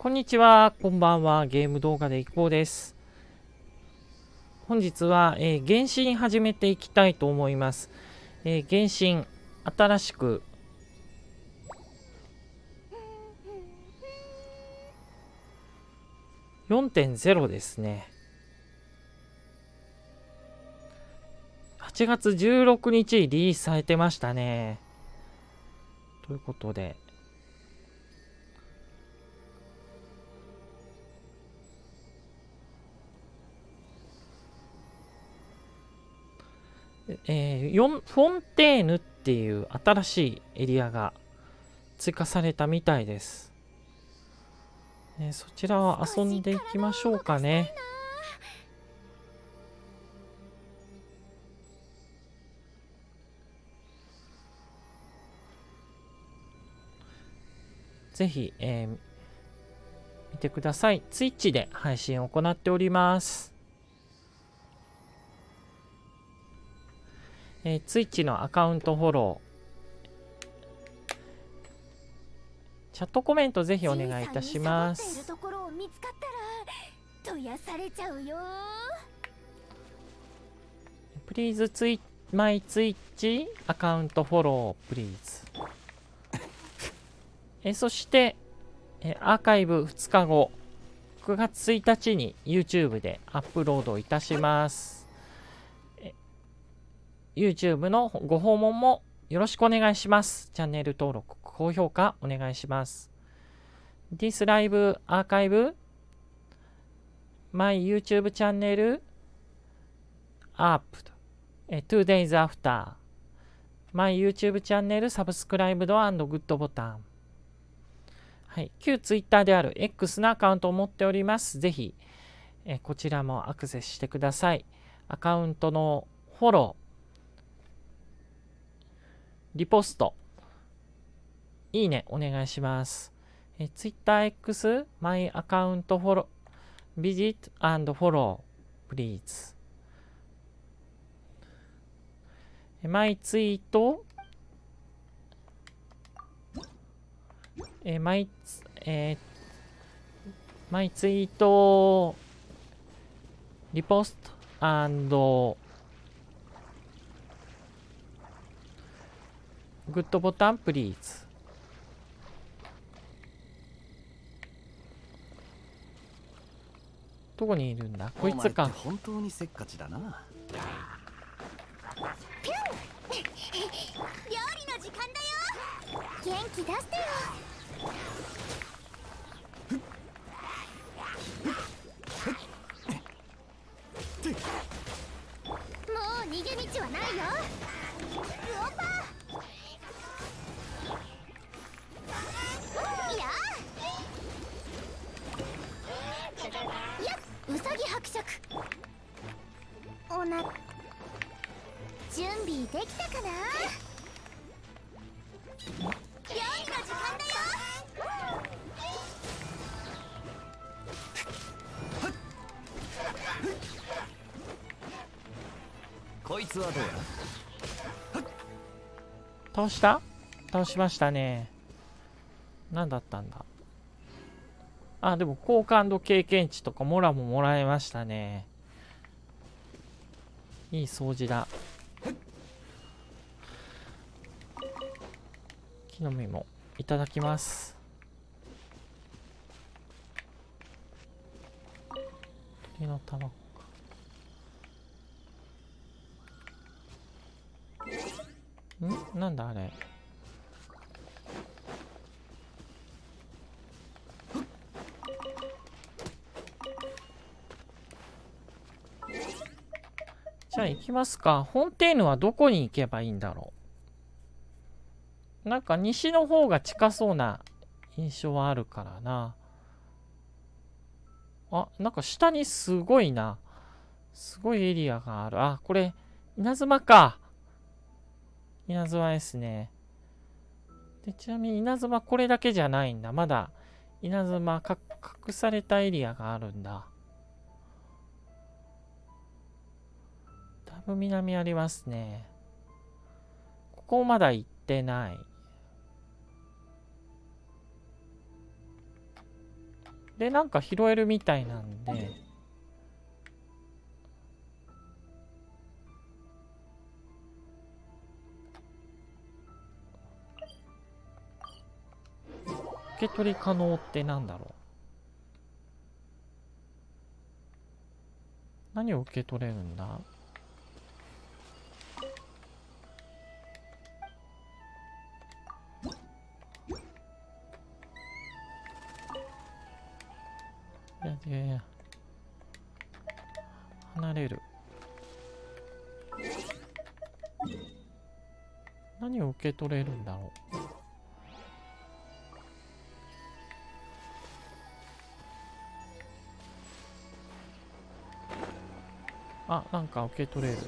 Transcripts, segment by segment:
こんにちは、こんばんは。ゲーム動画でいこうです。本日は、えー、原神始めていきたいと思います。えー、原神、新しく、4.0ですね。8月16日リリースされてましたね。ということで、えー、フォンテーヌっていう新しいエリアが追加されたみたいです。えー、そちらは遊んでいきましょうかね。ぜひ、えー、見てください。Twitch で配信を行っております。えー、Twitch のアカウントフォロー、チャットコメントぜひお願いいたします。プリーズツイマイツイッチアカウントフォロープリーズ。えそして、えアーカイブ2日後、9月1日に YouTube でアップロードいたします。YouTube のご訪問もよろしくお願いします。チャンネル登録、高評価お願いします。This Live Archive My YouTube チャンネル Up Two days after My YouTube チャンネル Subscribed グッドボタンはい、旧 Twitter である X のアカウントを持っております。ぜひ、えこちらもアクセスしてください。アカウントのフォロー、リポスト、いいね、お願いします。え TwitterX、マイアカウントフォロー、ビジット and follow, please. my tweet、え my、えー、 my tweet、repost and good button pleaseどこにいるんだ？こいつか。本当にせっかちだな。料理の時間だよ。元気出してよ。もう逃げ道はないよ伯爵おな準備できたかな料理の時間だよこいつはどうや？倒した？倒しましたね。何だったんだ？あ、でも好感度経験値とかモラももらえましたね。いい掃除だ。木の実もいただきます。鳥の卵か。ん？なんだあれ？じゃあ行きますか。フォンテーヌはどこに行けばいいんだろう。なんか西の方が近そうな印象はあるからな。あ、なんか下にすごいな。すごいエリアがある。あ、これ、稲妻か。稲妻ですね。で、ちなみに稲妻これだけじゃないんだ。まだ稲妻隠されたエリアがあるんだ。南ありますね。ここまだ行ってない。でなんか拾えるみたいなんで受け取り可能ってなんだろう何を受け取れるんだ？け取れるんだろう。あなんか受け取れる。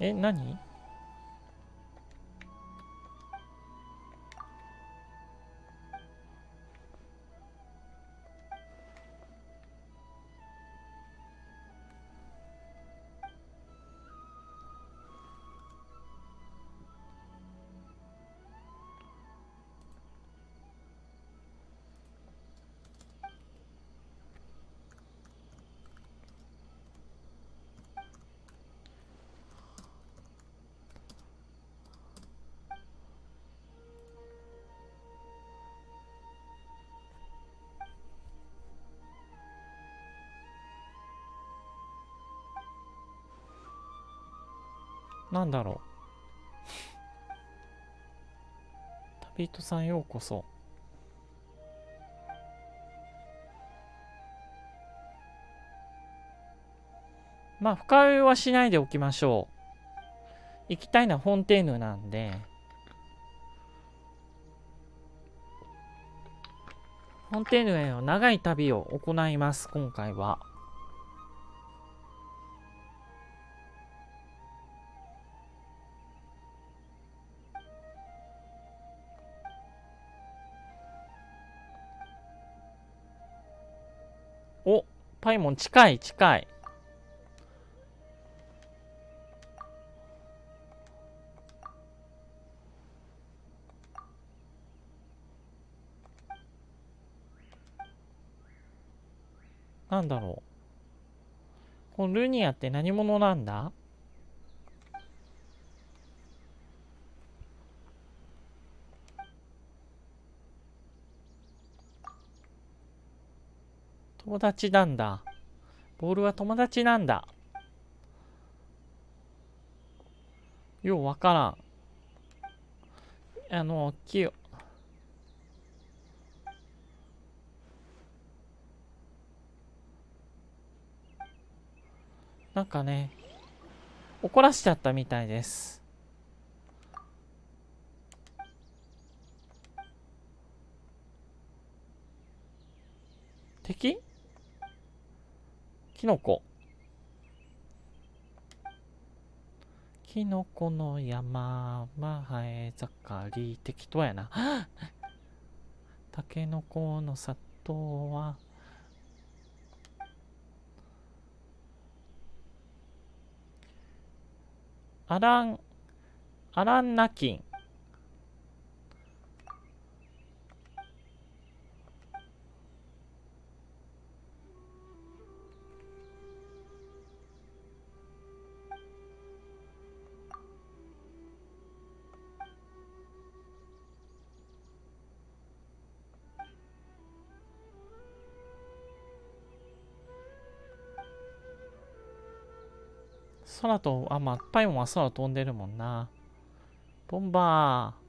え何？なんだろう。旅人さんようこそ。まあ深追いはしないでおきましょう。行きたいのはフォンテーヌなんで。フォンテーヌへの長い旅を行います今回は。パイモン近い近い。なんだろう。このルニアって何者なんだ？友達なんだ。ボールは友達なんだ。ようわからん。あの、木を。なんかね、怒らしちゃったみたいです。敵？キノコ。キノコの山は生え盛り。適当やな。タケノコの里は、アラン、アランナキン。空と、あ、まあ、パイモンは空飛んでるもんな。ボンバー。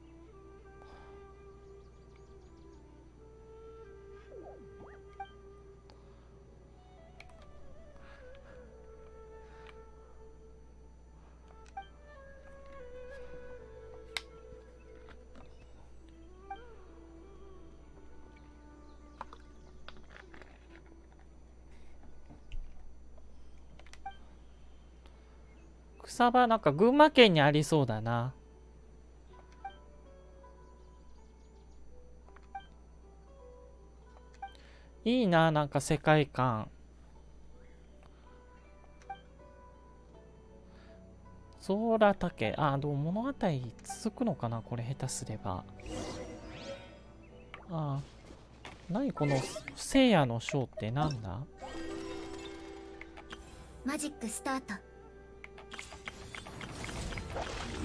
草場なんか群馬県にありそうだな。いいな、なんか世界観。ゾーラタケ。あ、でも物語続くのかなこれ下手すれば。あ、何この聖夜のショーってなんだ？マジックスタート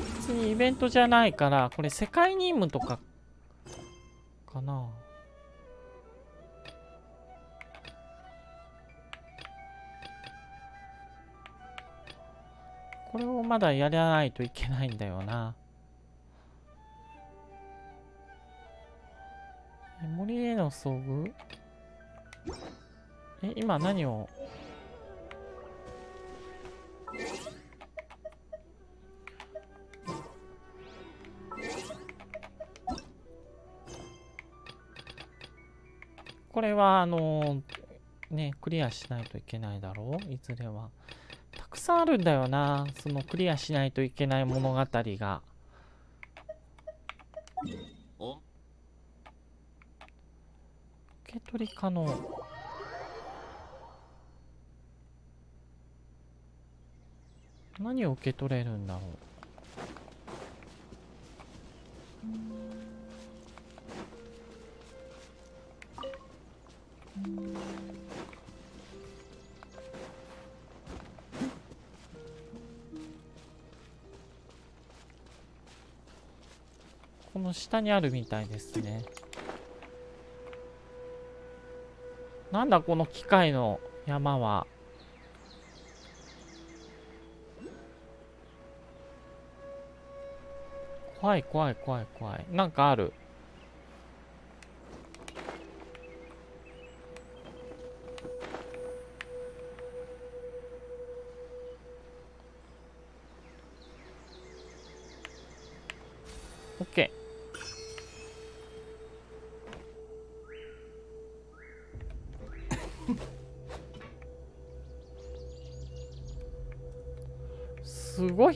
別にイベントじゃないから、これ世界任務とか、かな。これをまだやらないといけないんだよな。森への遭遇？え、今何を？これはあのねクリアしないといけないだろう？いずれは。たくさんあるんだよな。そのクリアしないといけない物語が。受け取り可能。何を受け取れるんだろう？この下にあるみたいですね。なんだこの機械の山は。怖い怖い怖い怖い。なんかある。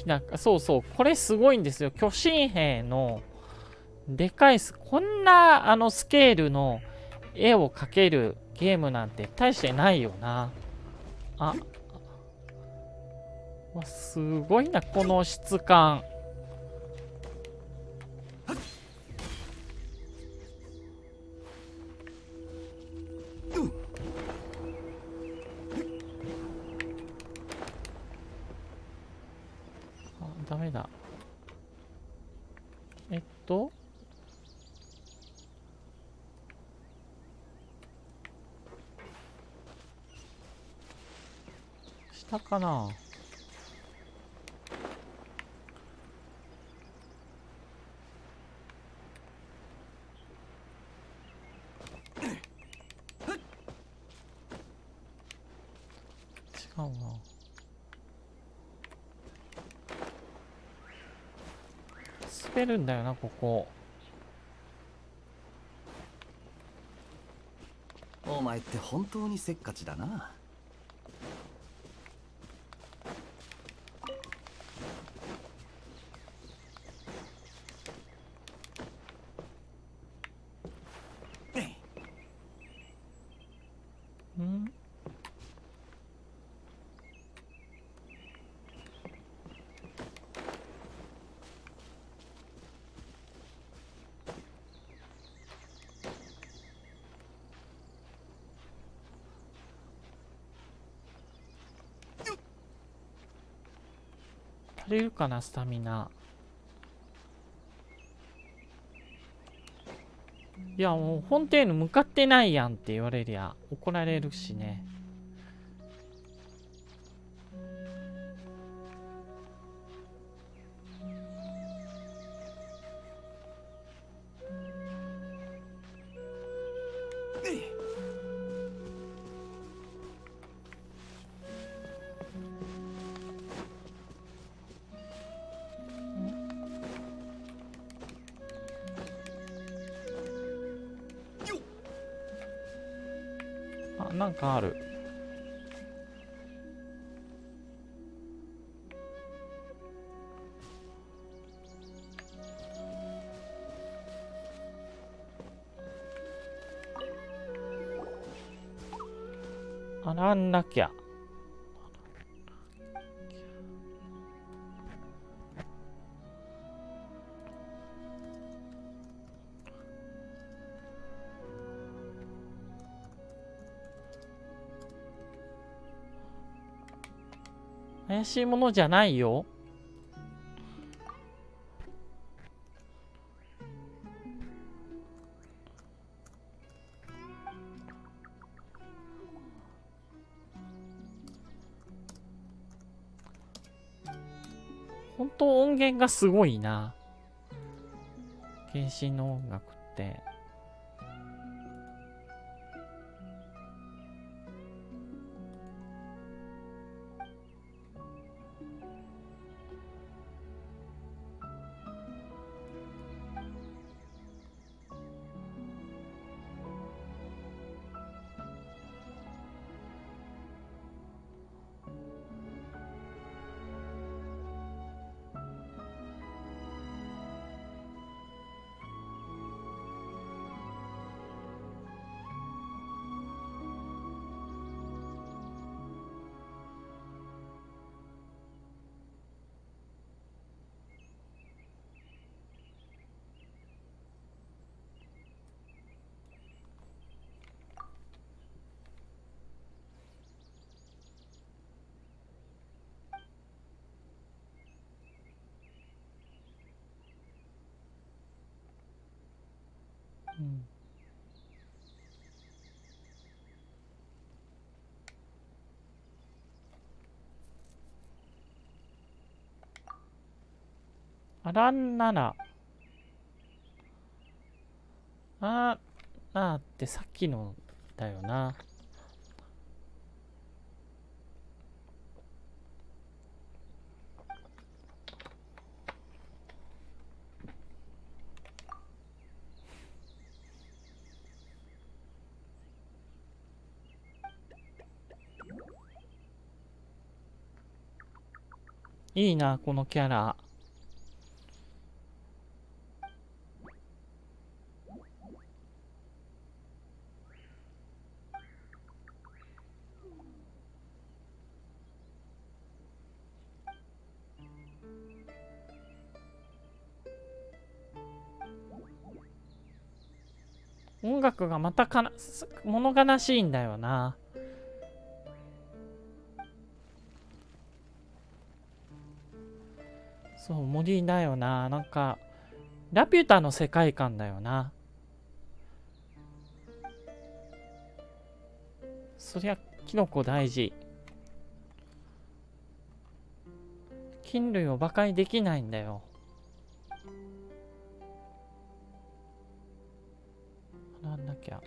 ひなそうそうこれすごいんですよ。巨神兵のでかいすこんなあのスケールの絵を描けるゲームなんて大してないよな。あすごいなこの質感あダメだえっと下かな違うなるんだよなここ。お前って本当にせっかちだなんれるかなスタミナ。いやもう本店の向かってないやんって言われりゃ怒られるしね。なんかある。あらんなきゃ怪しいものじゃないよ本当音源がすごいな。原神の音楽って。うんあらんなら。あー、なーってさっきのだよな。いいな、このキャラ。音楽がまたかな、物悲しいんだよな。そう、森だよな。なんか、ラピュタの世界観だよな。そりゃ、キノコ大事。菌類を馬鹿にできないんだよ。なんなきゃ。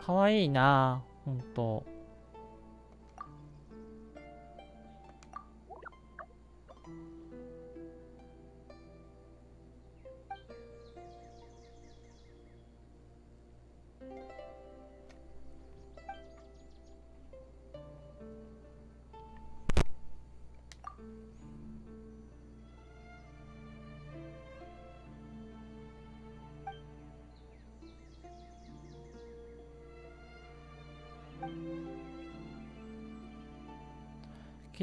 かわいいなほんと。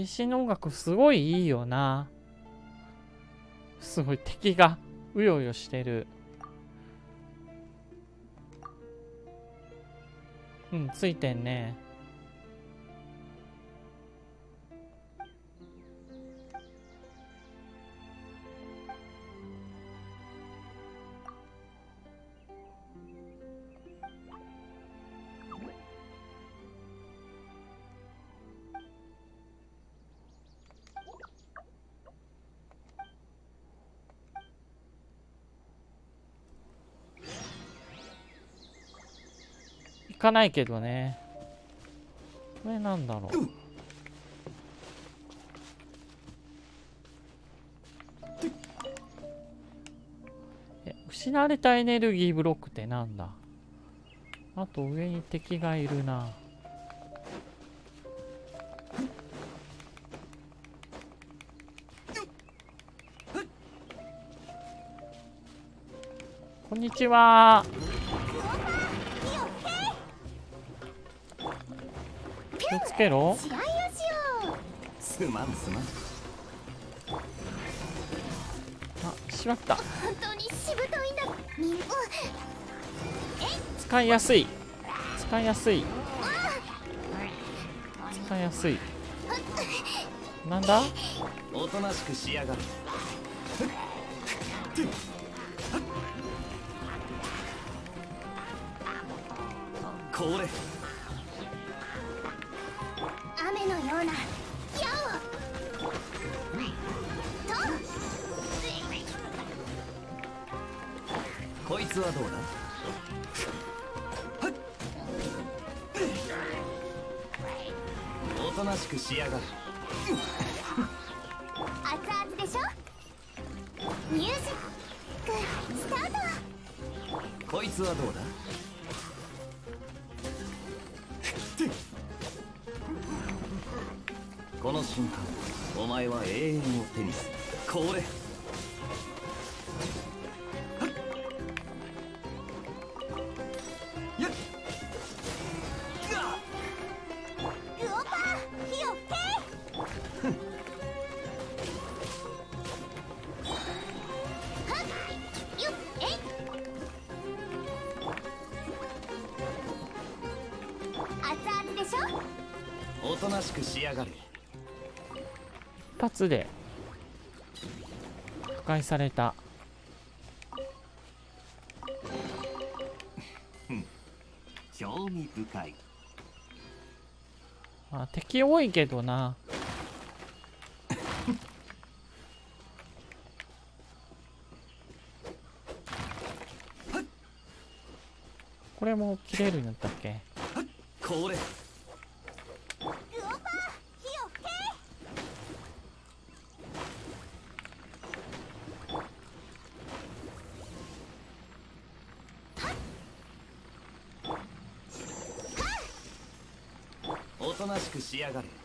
決死の音楽すごいいいよな。すごい敵がうようよしてる。うん、ついてんね。かないけどね。これなんだろう。え失われたエネルギーブロックってなんだ？あと上に敵がいるな。こんにちは。つけろ？試合をしようすまんすまんあ、しまった。本当にしぶといんだみんう使いやすい。使いやすい。使いやすいなんだ？おとなしくしやがるこれ破壊された。興味深い。あ敵多いけどな。これも切れるんだった。っけおとなしくしやがれ。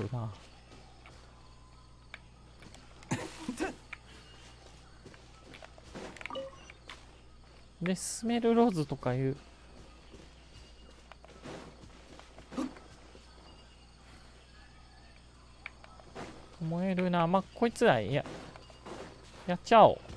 るな。でスメルローズとかいう。燃えるな。まあこいつらややっちゃおう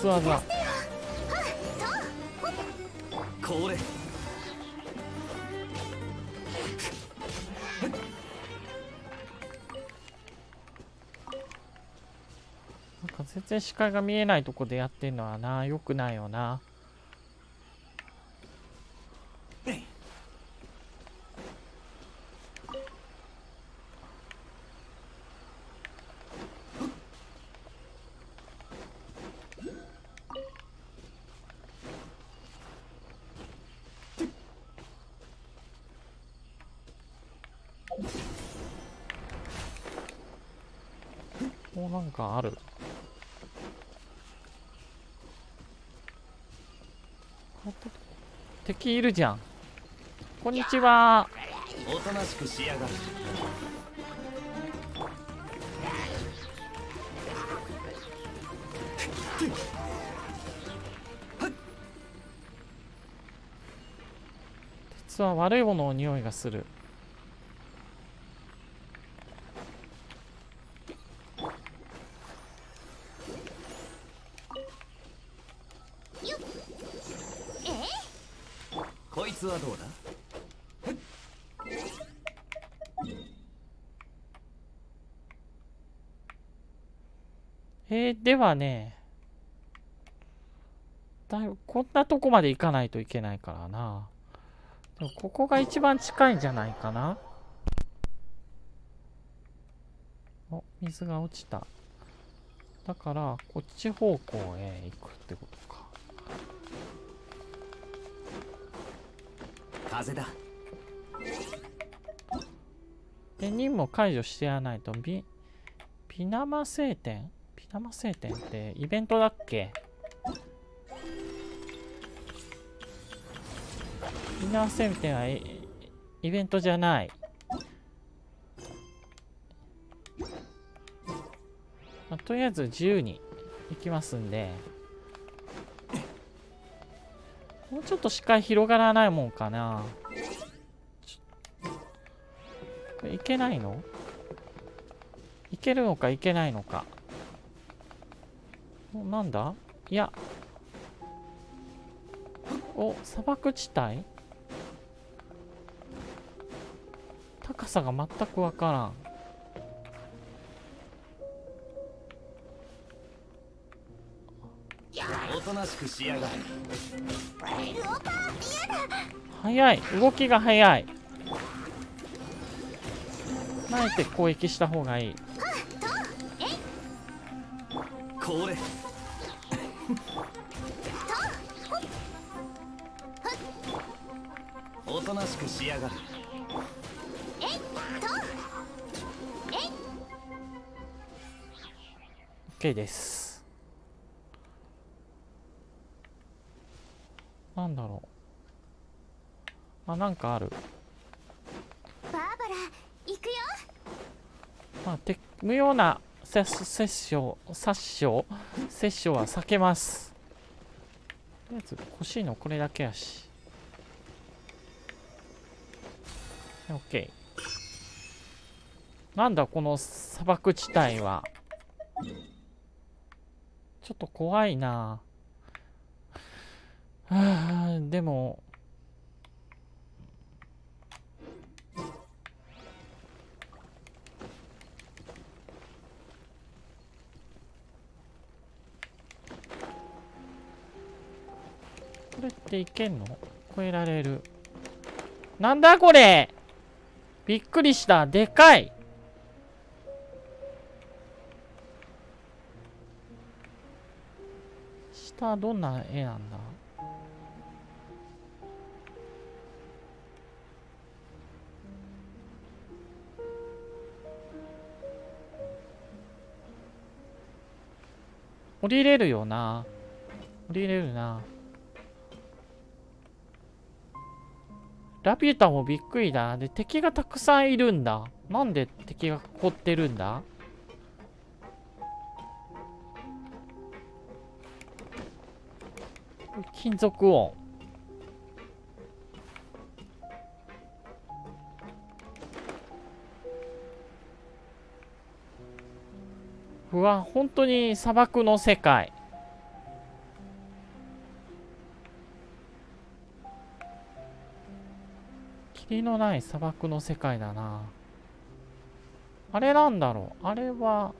蒸発技これ。なんか全然視界が見えないとこでやってんのはなよくないよなかある。あ敵いるじゃん。こんにちは。おとなしくしやがる鉄は悪いものの匂いがするよっえいこいつはどうだえー、ではね、だいぶこんなとこまで行かないといけないからな。でもここが一番近いんじゃないかな。お、水が落ちた。だから、こっち方向へ行くってことか。風だで、任務を解除してやらないと、ビ、ピナマ聖典ピナマ聖典ってイベントだっけ？ピナマ聖典はイイベントじゃない。まあとりあえず自由に行きますんで、もうちょっと視界広がらないもんかな。これいけないの？いけるのかいけないのか。おなんだ？いや。お、砂漠地帯？高さが全くわからん。おとなしくしやがれ。早い。動きが早い。あえて攻撃した方がいい。これおとなしくしやがれ OK です。なんだろう。あなんかある。バーバラ行くよまあ、て無用な殺傷殺傷殺傷は避けます。とりあえず欲しいのこれだけやし。OK なんだこの砂漠地帯は。ちょっと怖いな。あでも。これっていけんの？超えられる。なんだこれ？びっくりした。でかい。下どんな絵なんだ？降りれるよな。降りれるな。ラピュタもびっくりだ。で、敵がたくさんいるんだ。なんで敵が囲ってるんだ？金属音。うわ、本当に砂漠の世界。霧のない砂漠の世界だな。あれなんだろう？あれは、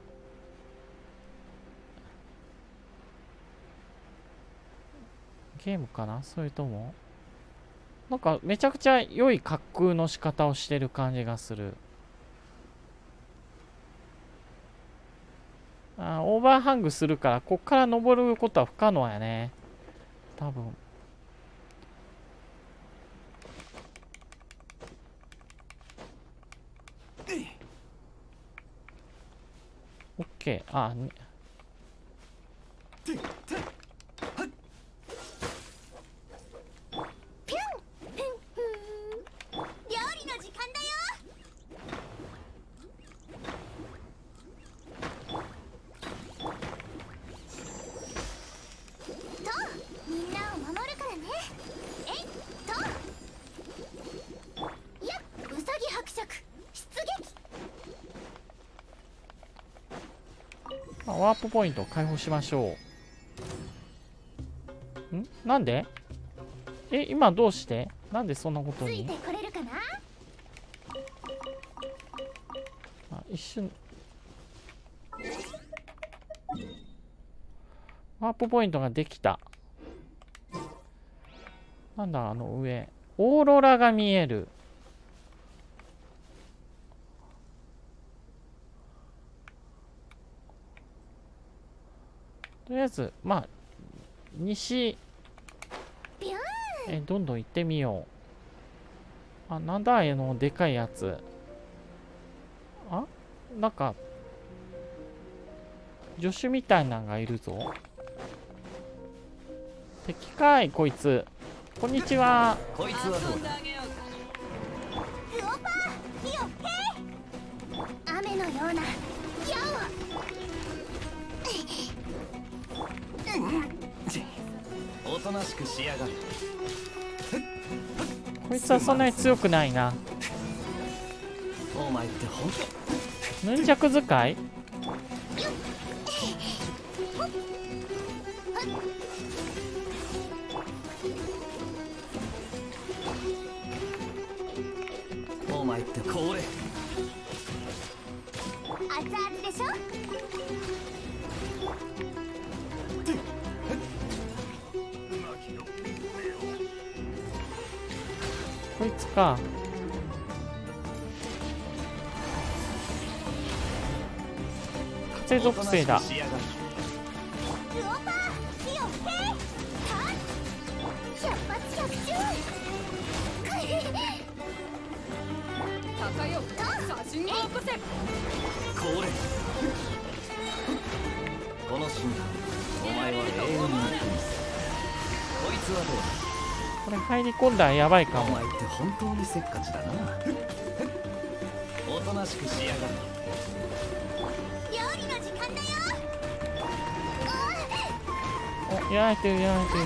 ゲームかな？それとも？なんかめちゃくちゃ良い滑空の仕方をしてる感じがする。あオーバーハングするから、こっから登ることは不可能やね。多分。オッケー。あ、に料理の時間だよとみんなを守るからねえいとやっうさぎ伯爵出撃あワープポイントを解放しましょう。ん？なんで？え、今どうして？なんでそんなことに？あ一瞬。ワープポイントができた。なんだ、あの上。オーロラが見える。りあえず、まあ、西、え、どんどん行ってみよう。あ、なんだ、あの、でかいやつ。あなんか、助手みたいなのがいるぞ。敵かい、こいつ。こんにちは。こいつはどうだ？となしくしやがる。こいつはそんなに強くないな。お前って本ヌンチャク使い？当お前ってこれを熱々でしょ？よ写真を起こせこれこの瞬間お前は永遠になってみせるこいつはどうだこれ入り込んだらやばいかも。本当にせっかちだな。おとなしくしやがる料理の時間だよ。お、やられてる、やられてる。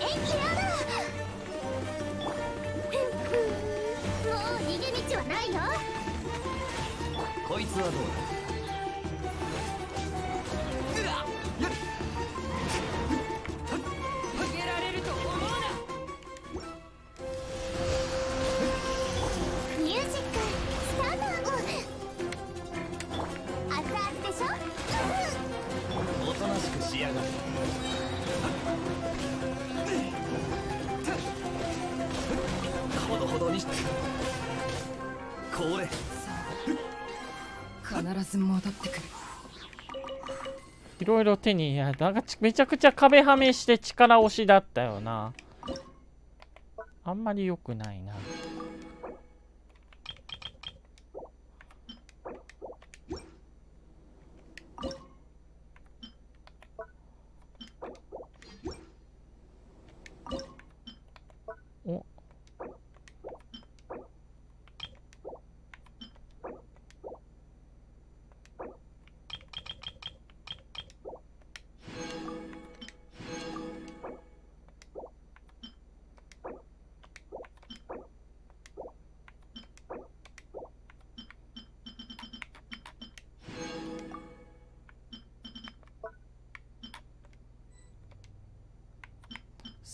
演技やだもう逃げ道はないよ。こいつはどうだ？ろいろ手に、いや、なんかめちゃくちゃ壁はめして力押しだったよな。あんまり良くないな。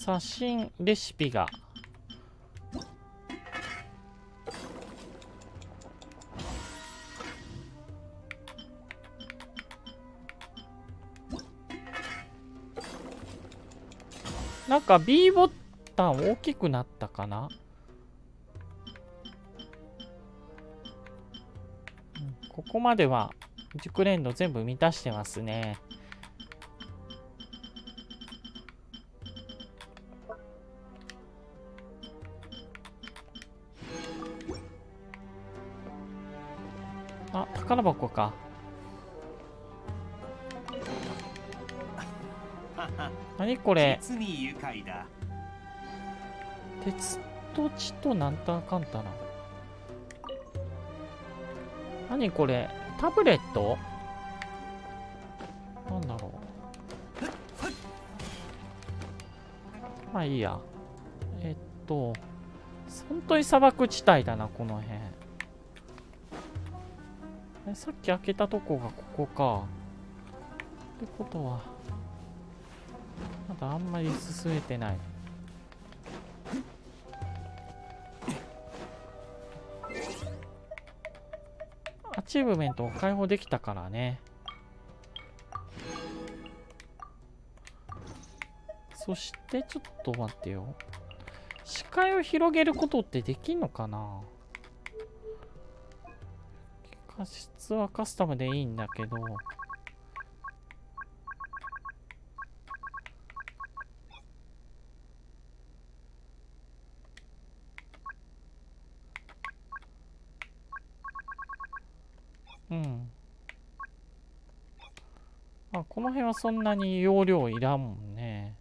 写真レシピが。なんか B ボタン大きくなったかな、ここまでは熟練度全部満たしてますね。宝箱か。何これ？実に愉快だ鉄と血となんたかんたな。何これ？タブレット？なんだろう。まあいいや。えっと、本当に砂漠地帯だな、この辺。えさっき開けたとこがここか。ってことはまだあんまり進めてない。アチーブメントを解放できたからね。そしてちょっと待ってよ。視界を広げることってできんのかな？画質はカスタムでいいんだけど。うん。あこの辺はそんなに容量いらんもんね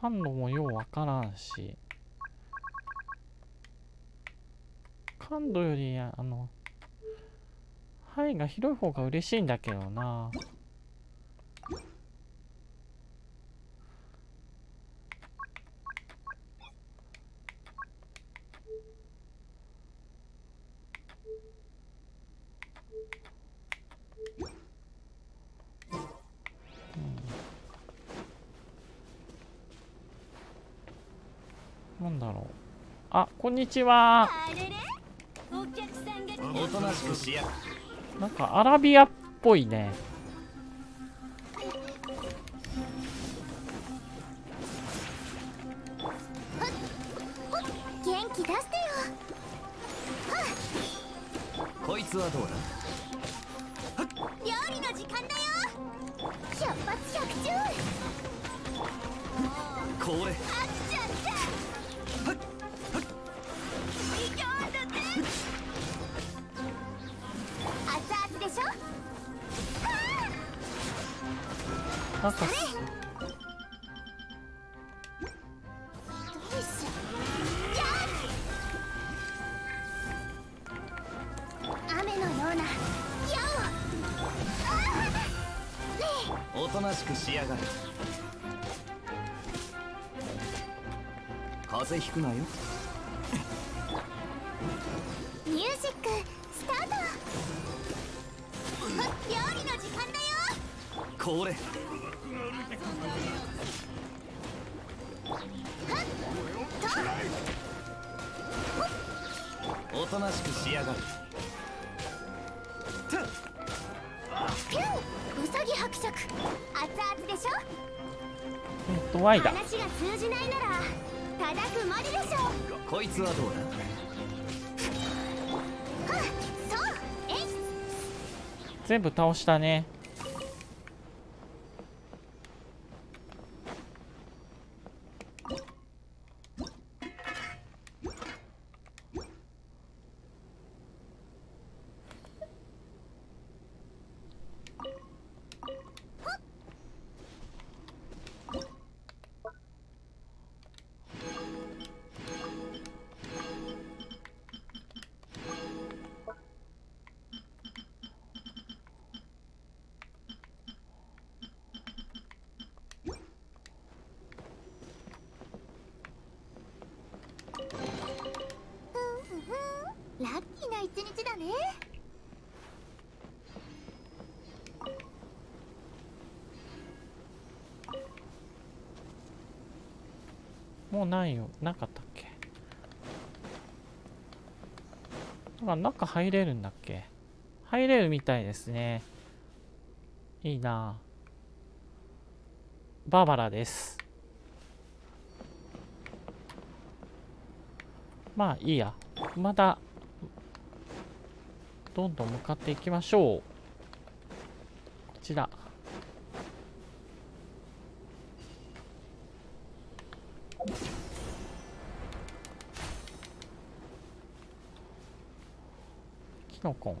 感度もようわからんし。感度よりあの範囲が広い方が嬉しいんだけどななんだろうあこんにちは。なしくしやがれなんかアラビアっぽいね。こいつはどうだ？全部倒したね。ラッキーな一日だね。もうないよ。なかったっけ？なんか中入れるんだっけ？入れるみたいですね。いいな。バーバラです。まあいいや。またどんどん向かっていきましょう。こちら。キノコン。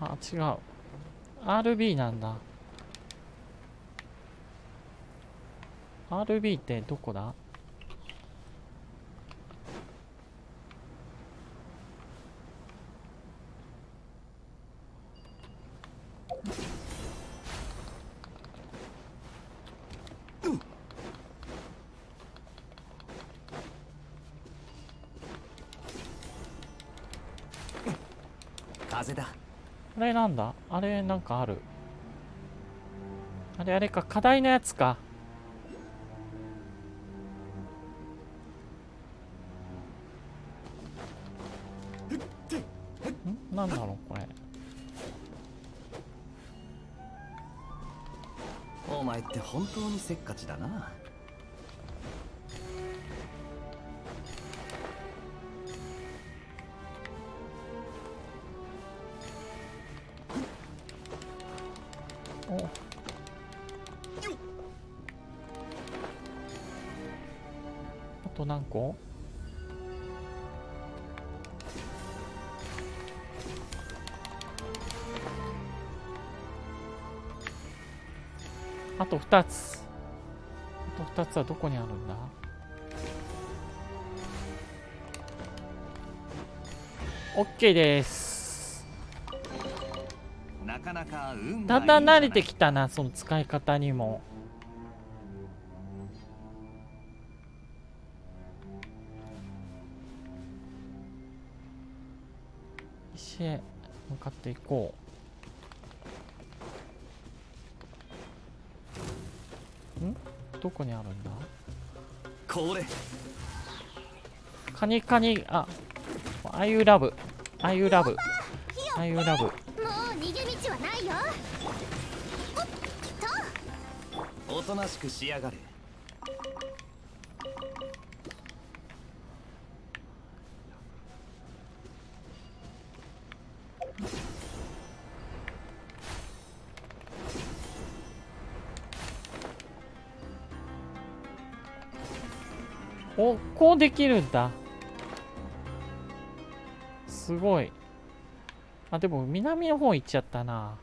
あ違う。RB なんだ。RB ってどこだ？風だ。あれなんだ？あれなんかある。あれあれか。課題のやつか本当にせっかちだな。2つ。あと2つはどこにあるんだ？オッケーです。なかなか運だんだん慣れてきたなその使い方にも。石へ向かっていここにあるんだ？これ。カニカニああいうラブ。あいうラブ。あいうラブ。もう逃げ道はないよ。おとなしくしやがれできるんだ。すごい。あでも南の方行っちゃったな。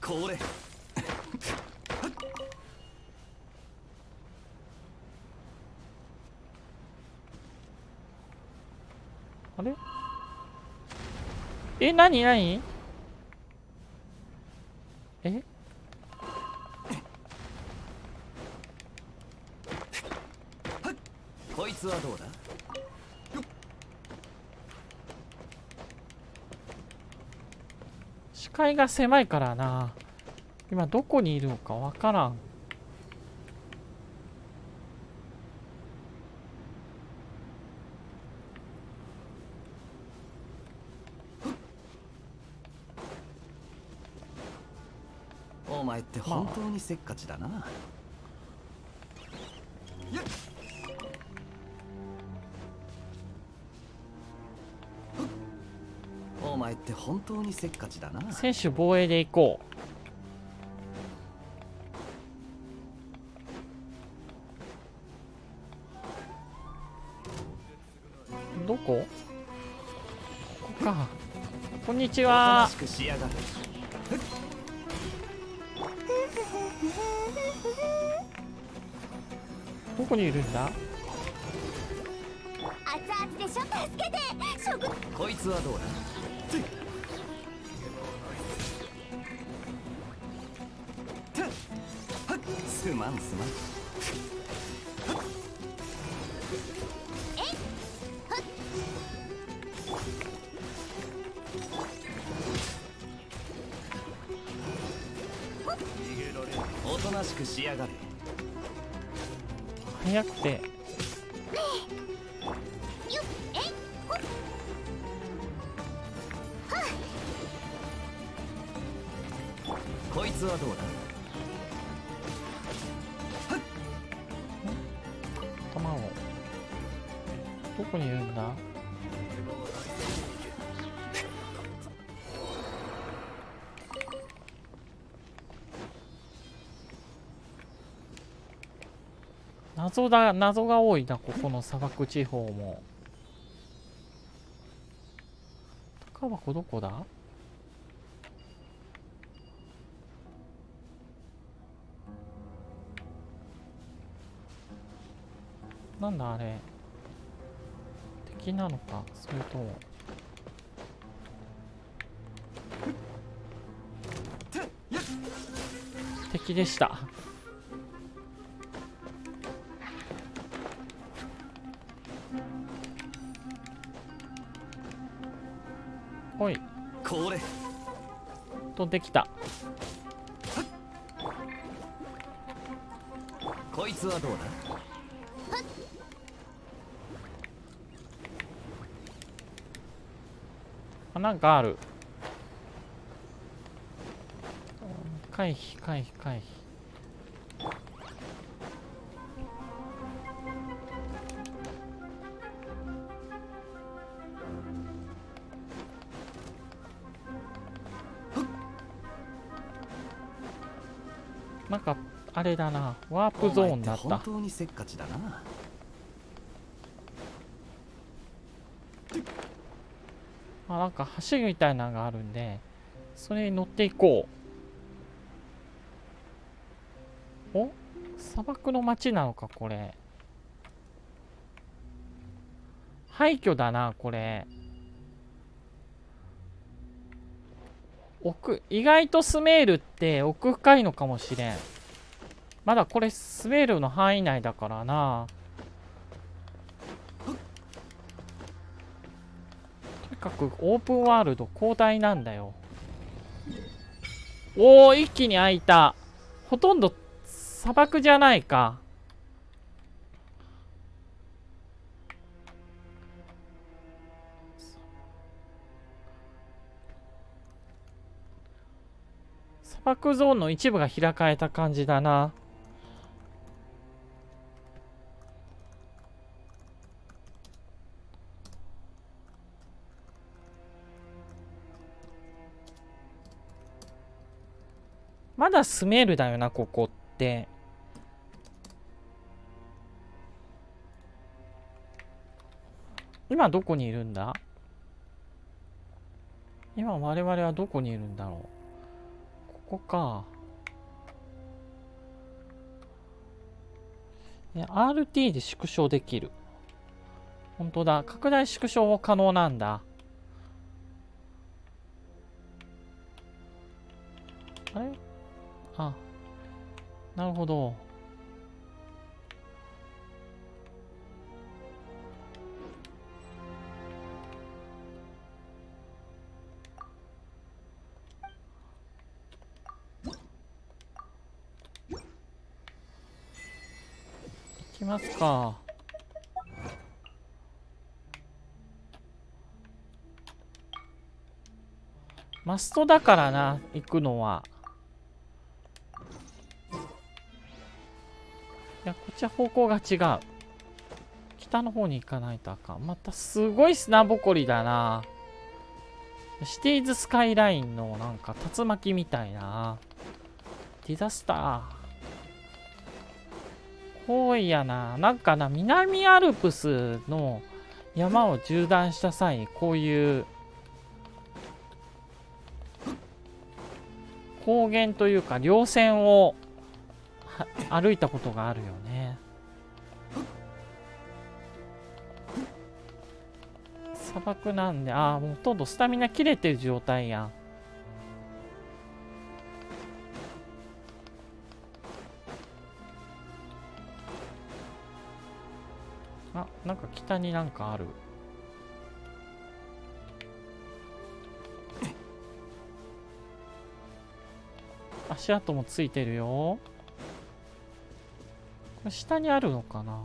これ。あれ？えなになにえこいつはどうだが狭いからな。今どこにいるのかわからん。お前って本当にせっかちだな、お当にせっかちだな。選手防衛で行こう。どこ？ここか。こんにちは。どこにいるんだ？熱々でしょ助けて食こいつはどうだ？まんすまん。おとなしくしやがれ。早くて。こいつはどうだ？こにいるんだ。謎だ謎が多いなここの砂漠地方も。高箱どこだ？なんだあれ？敵なのかそれとも。敵でした。ほい。これ。飛んできた。こいつはどうだ？なんかある。回避回避回避。なんかあれだな。ワープゾーンだっお前って本当にせっかちだなあなんか橋みたいなのがあるんでそれに乗っていこう。お？砂漠の街なのかこれ。廃墟だなこれ。奥意外とスメールって奥深いのかもしれん。まだこれスメールの範囲内だからな。かくオープンワールド広大なんだよ。おお一気に開いた。ほとんど砂漠じゃないか。砂漠ゾーンの一部が開かれた感じだな。だスメールだよなここって。今どこにいるんだ？今我々はどこにいるんだろう？ここか。RT で縮小できる。本当だ。拡大縮小も可能なんだ。あれ？あなるほど。行きますか。マストだからな行くのは。やこっちは方向が違う。北の方に行かないとあかん。またすごい砂ぼこりだな。シティーズスカイラインのなんか竜巻みたいな。ディザスター。多いやな。なんかな南アルプスの山を縦断した際にこういう高原というか稜線を歩いたことがあるよね。砂漠なんでああもうほとんどスタミナ切れてる状態やん。あなんか北になんかある。足跡もついてるよ。下にあるのかな？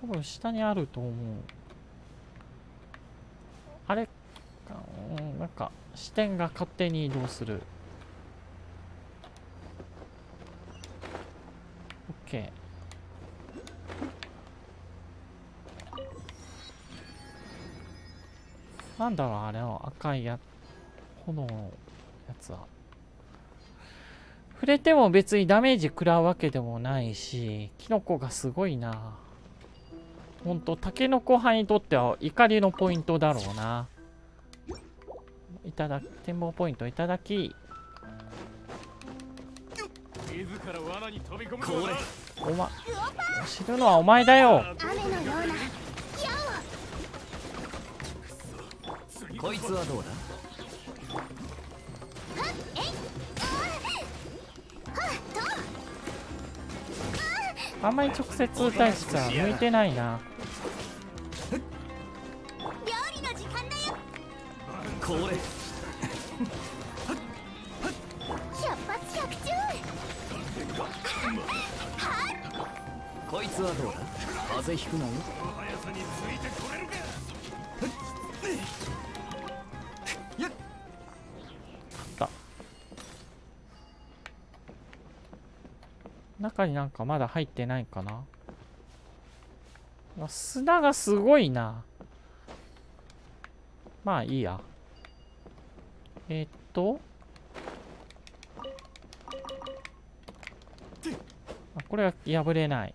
多分下にあると思う。あれうんなんか視点が勝手に移動する。OK なんだろうあれの赤いやつ。炎のやつは。触れても別にダメージ食らうわけでもないしキノコがすごいな。ほんとタケノコ派にとっては怒りのポイントだろうな。いただき展望ポイントいただき。自ら罠に飛び込むこれおま知るのはお前だよ。雨のような。矢をこいつはどうだ？あんまり直接打たしては向いてないな。料理の時間だよ。これ百発百中。こつはどうだ？風邪ひくなよ速さについてこれるかになんかまだ入ってないかな。砂がすごいな。まあいいや。えーっと。これは破れない。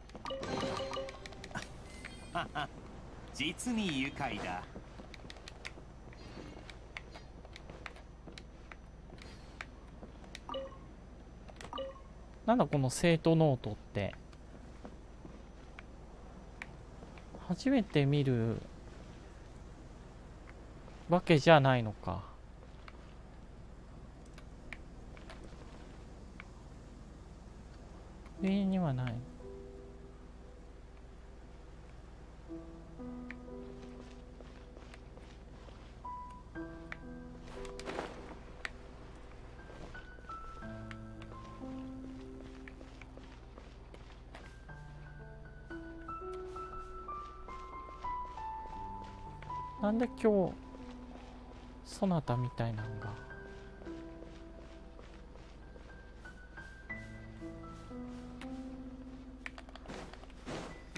実に愉快だ。なんだこの生徒ノートって。初めて見るわけじゃないのか。上にはない。なんで今日そなたみたいなのが。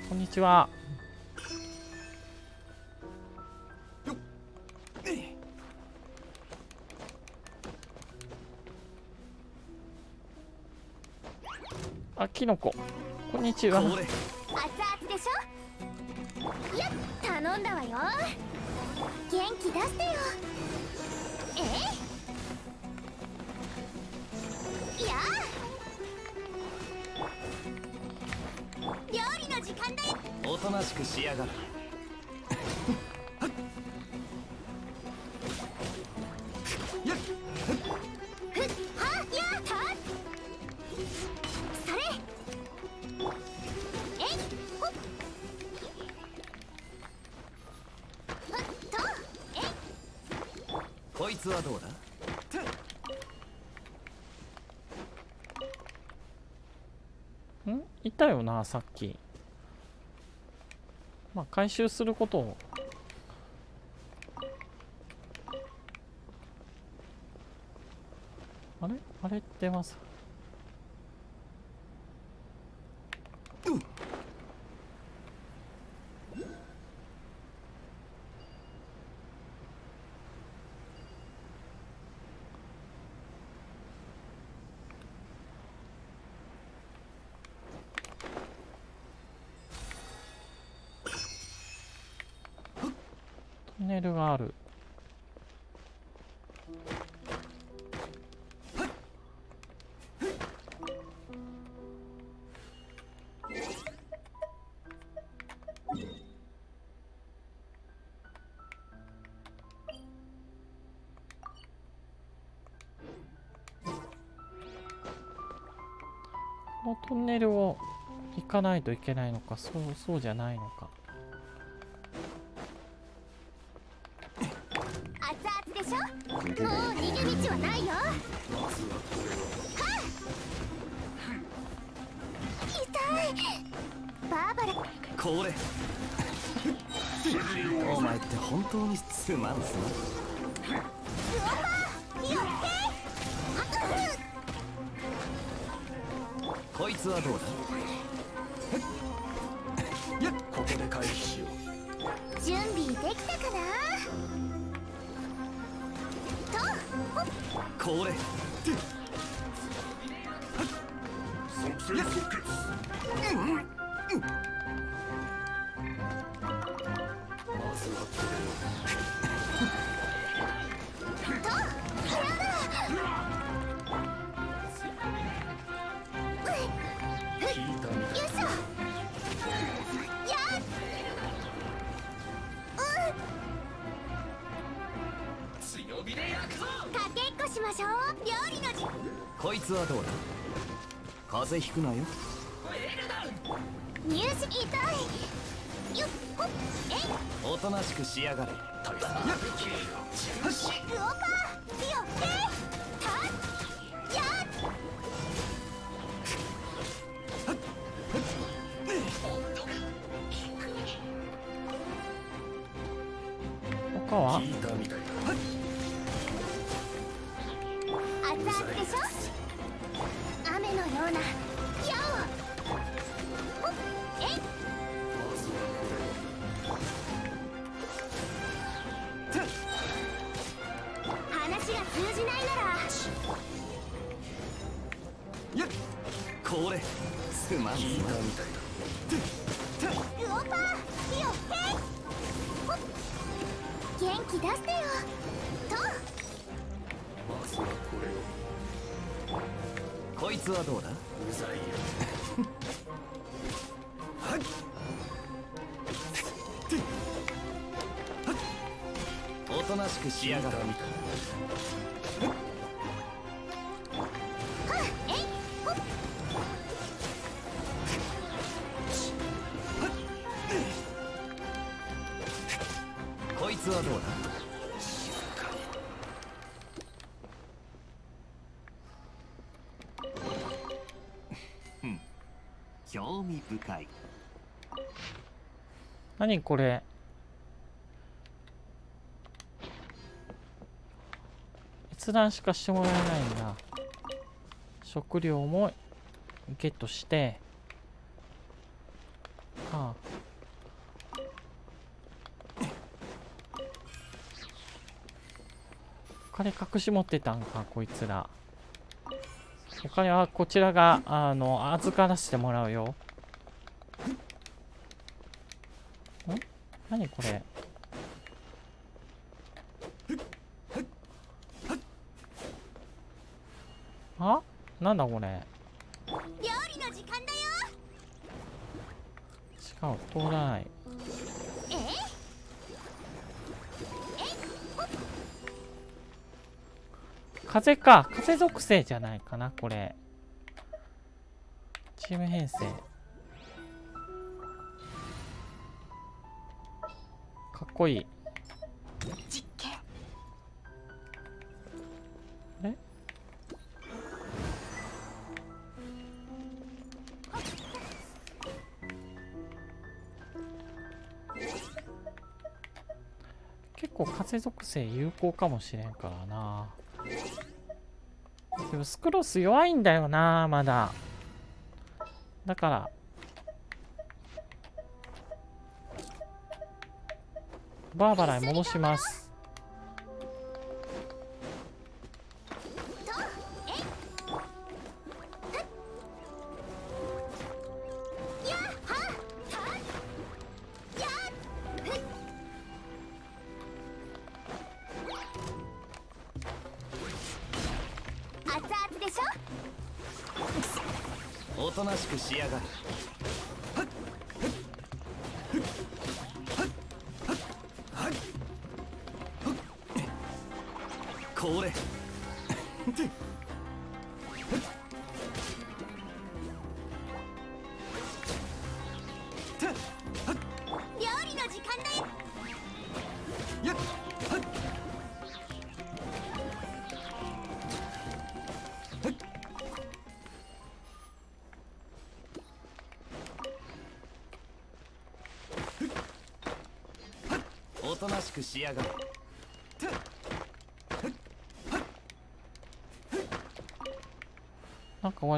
こんにちは。あキノコ。こんにちは。熱々でしょ？や頼んだわよ。元気出してよ。え？いや。あ料理の時間だよ。おとなしくしやがる回収することを。あれ？あれってますかないといけないのかそうそうじゃないのか。引くなよ。入手痛いよっほっえいおとなしく仕上がれ。タよしオーよったやは？聞いたみたいとなしくし聞いやがこいつはどうだ興味深い。何これ？閲覧しかしてもらえないんだ。食料もゲットして。はあ。お金隠し持ってたんかこいつら。お金はこちらがあの預からせてもらうよ。ん？何これあなんだこれ。料理の時間だよ。違う通らないえ？い風か。風属性じゃないかなこれ。チーム編成。かっこいい星属性有効かもしれんからな。でもスクロス弱いんだよなまだ。だから。バーバラに戻します。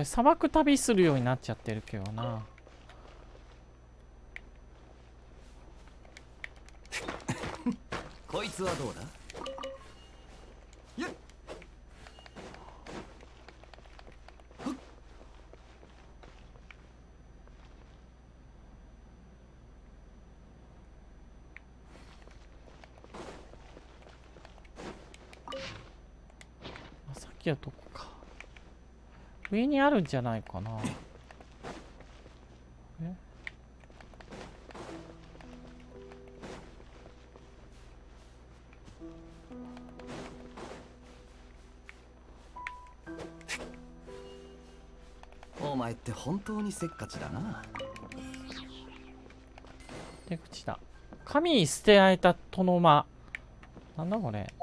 砂漠旅するようになっちゃってるけどなこいつはどうだやっあさっきはどこか上にあるんじゃないかな。え？お前って本当にせっかちだな。出口だ。神に捨てられた殿間。なんだこれ？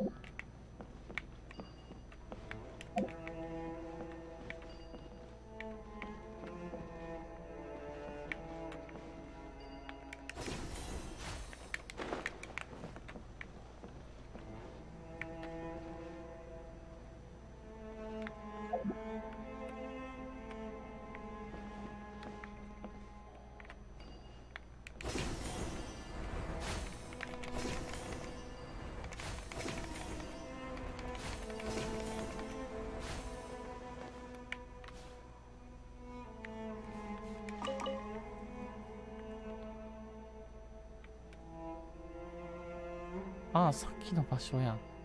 さっ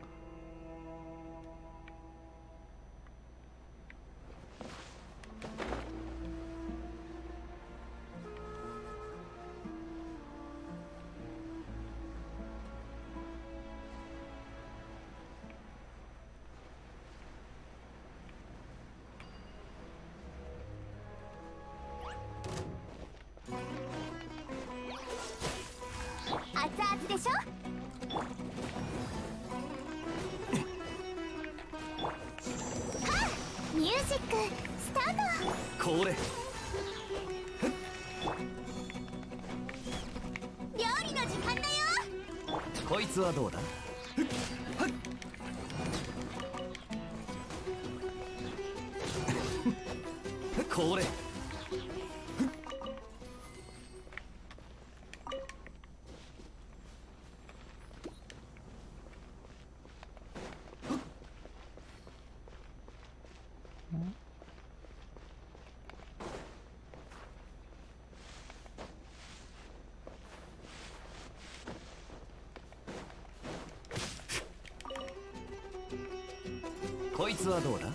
こいつはどうだ？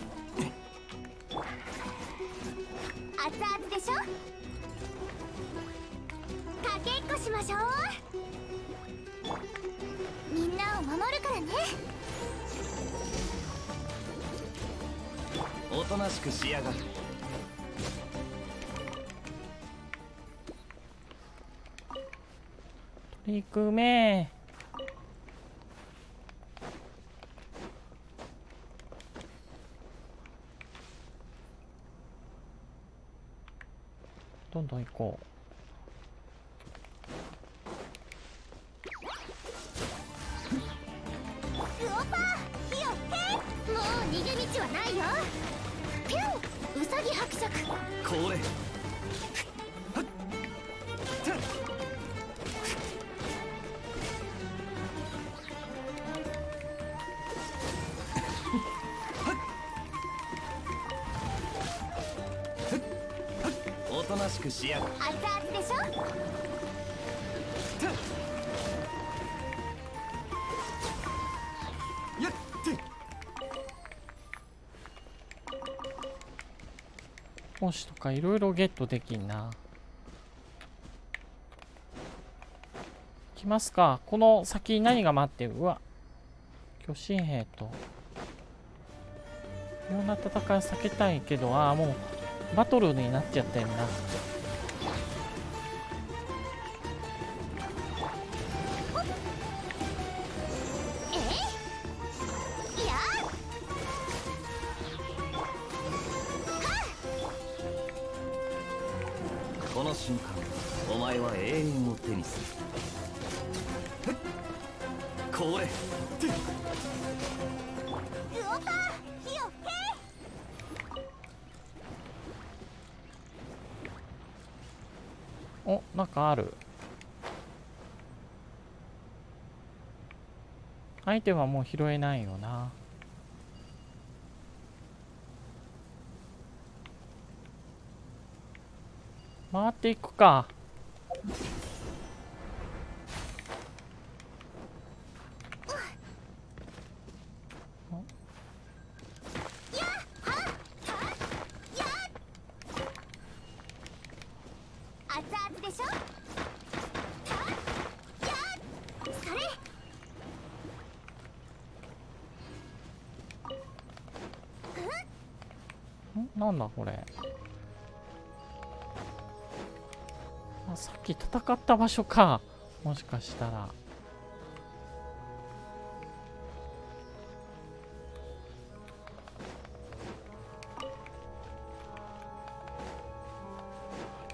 熱々でしょ？かけっこしましょう。みんなを守るからね。おとなしくしやがる。取り組めしやがる熱々でしょ？やってとかいろいろゲットできんな。行きますか。この先に何が待ってる？うわ。巨神兵と。いろんな戦いを避けたいけどああもうバトルになっちゃってんなおなんかある。アイテムはもう拾えないよな。回っていくか。んだこれ。あさっき戦った場所か。もしかしたら。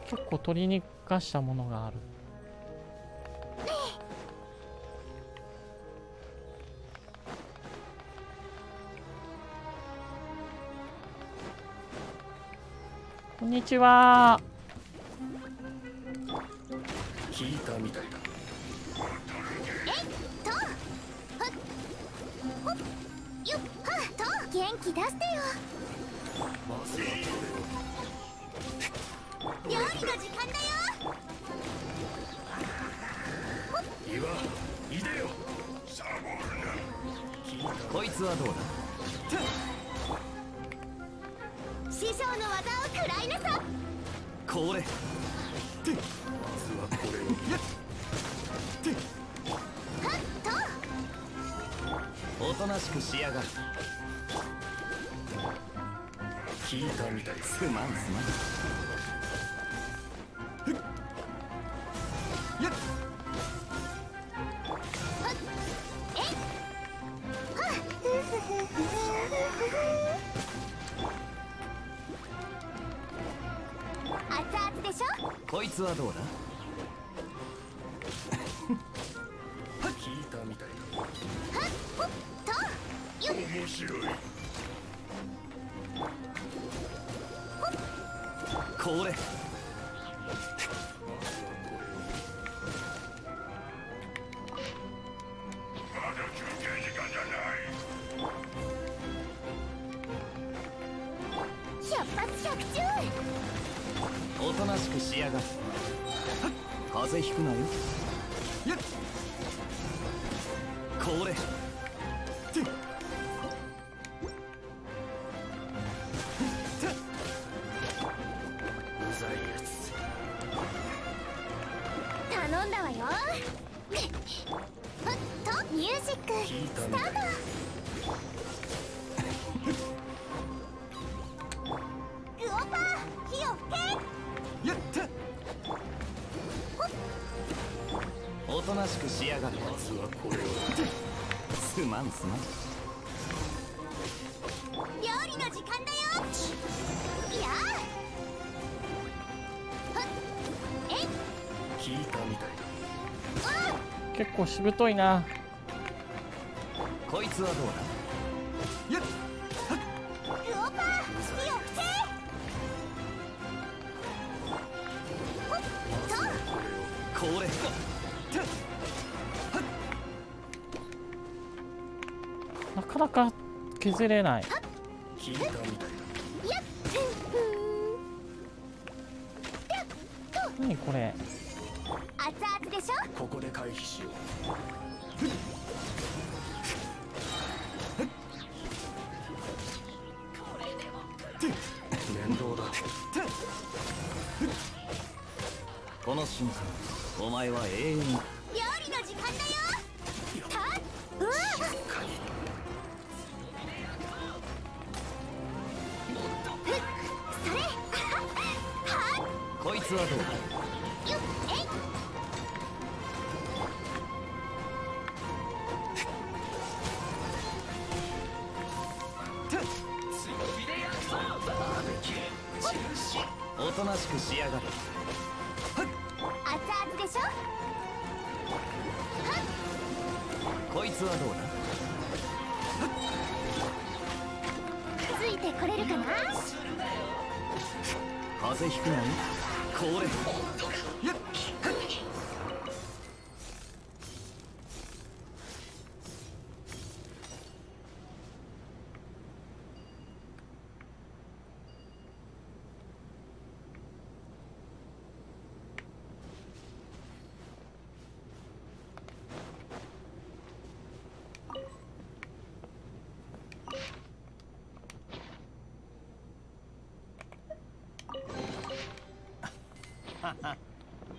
結構取りにかしたものがある。にちは。聞いたみたいだ。とはっほっよっはっと元気出してよ。まずは料理の時間だよ。いでよ。さあつはどうだ？師匠の技らいなさこれ。まずはこれをはっ。とおとなしくしやがる。聞いたみたい。すまん。すまん。しょ？こいつはどうだ？聞いたみたいはっ？ほっと。よっ面白い。これまんすまん料理の時間だよ。いやえい聞いたみたい。結構しぶといな。こいつはどうだ？削れない。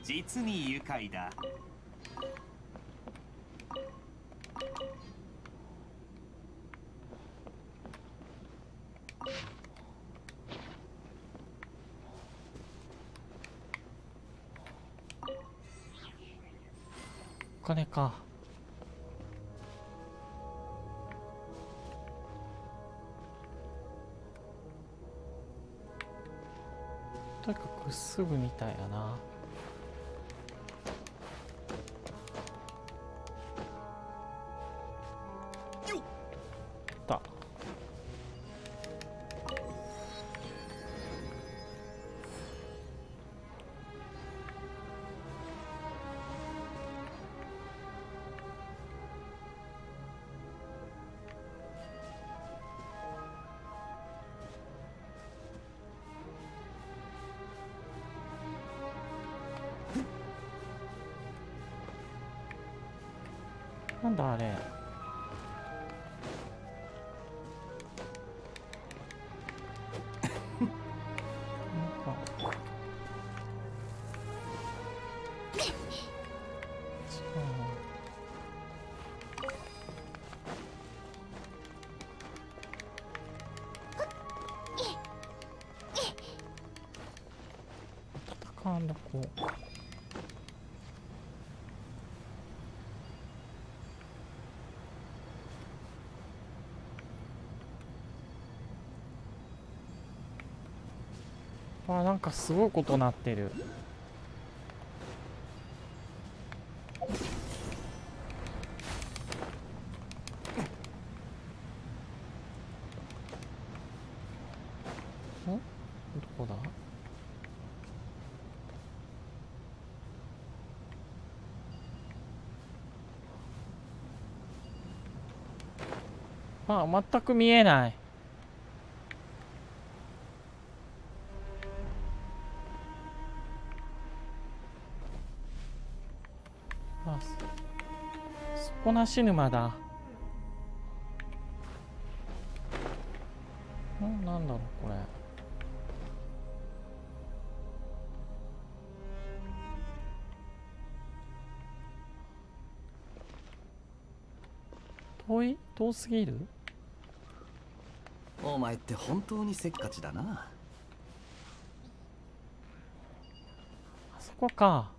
実に愉快だ。お金か。すぐみたいやな。あなんかすごいことなってる。んどこだ？あ全く見えない。そ底なし沼だ。んなんだろうこれ。遠い？遠すぎる？お前って本当にせっかちだな。あそこか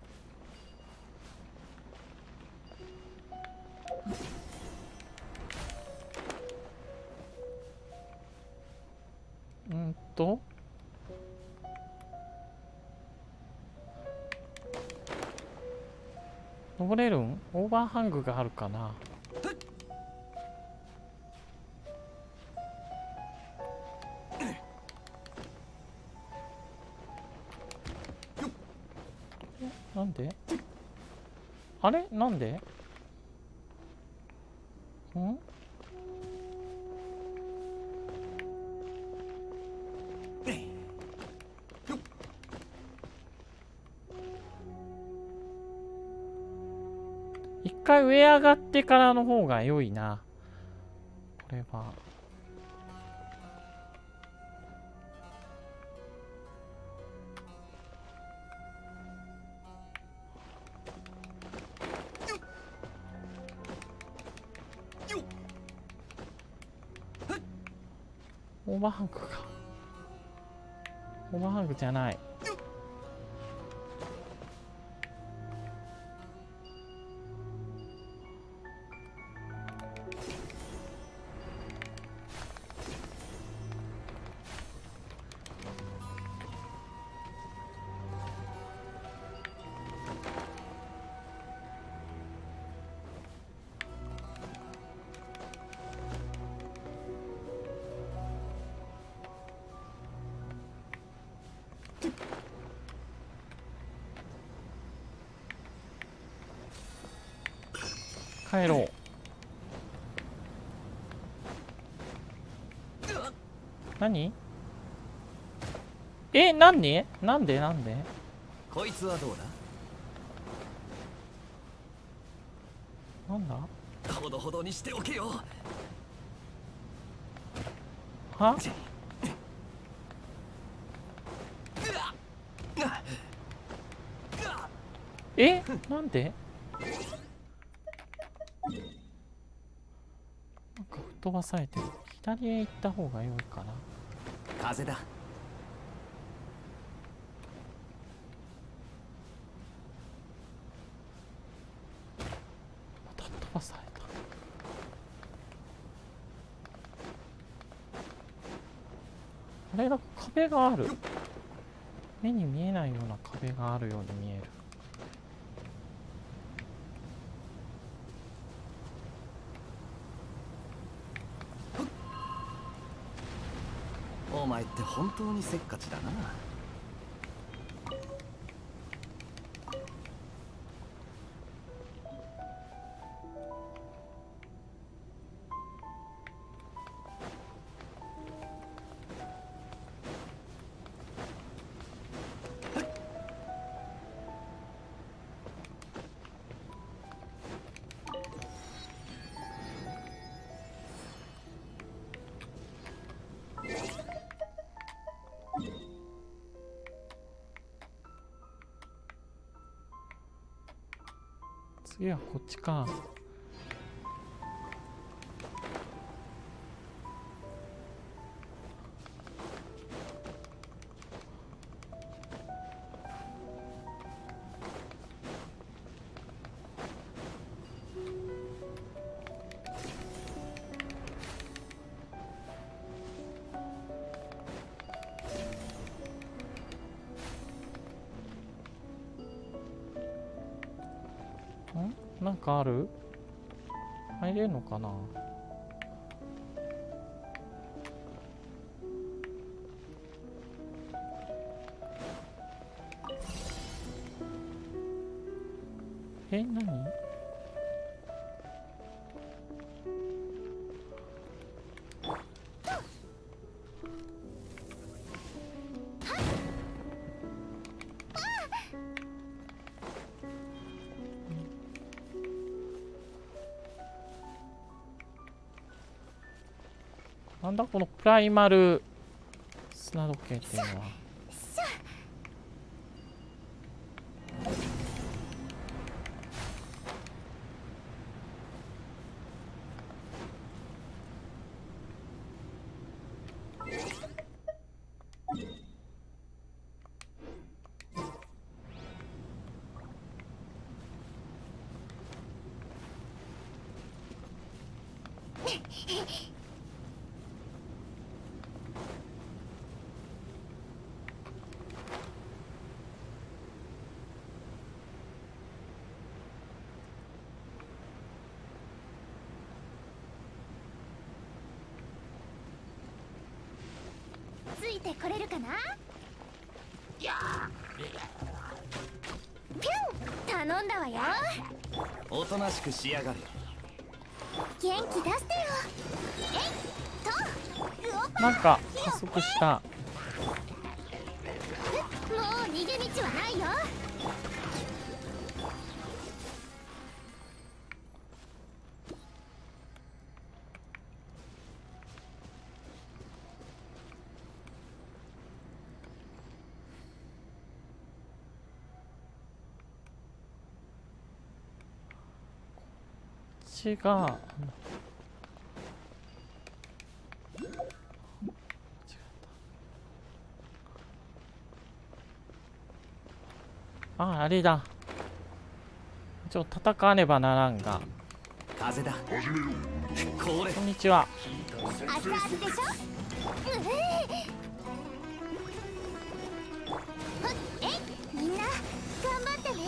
うんと。登れるん？オーバーハングがあるかな。えなんで？あれ？なんで？ん？上上がってからの方が良いな。これは。オーバーハングか。オーバーハングじゃない。帰ろう。何？え何なんで？なんで？こいつはどうなんだ？だほどほどにしておけよ。は？え？なんで？てる左へ行った方が良いかな。風だ。また飛ばされた。あれだ壁がある。目に見えないような壁があるように見えるお前って本当にせっかちだな。いやこっちか。かな。だ？このプライマル砂時計っていうのは。ついてこれるかな？ピュン！頼んだわよ。おとなしくしやがれ元気出してよ。えいとなんか加速した。もう逃げ道はないよこっちがああれだ。ちょっと戦わねばならんが。風だ。これ。こんにちは。熱々でしょ？うええみんな頑張ってね。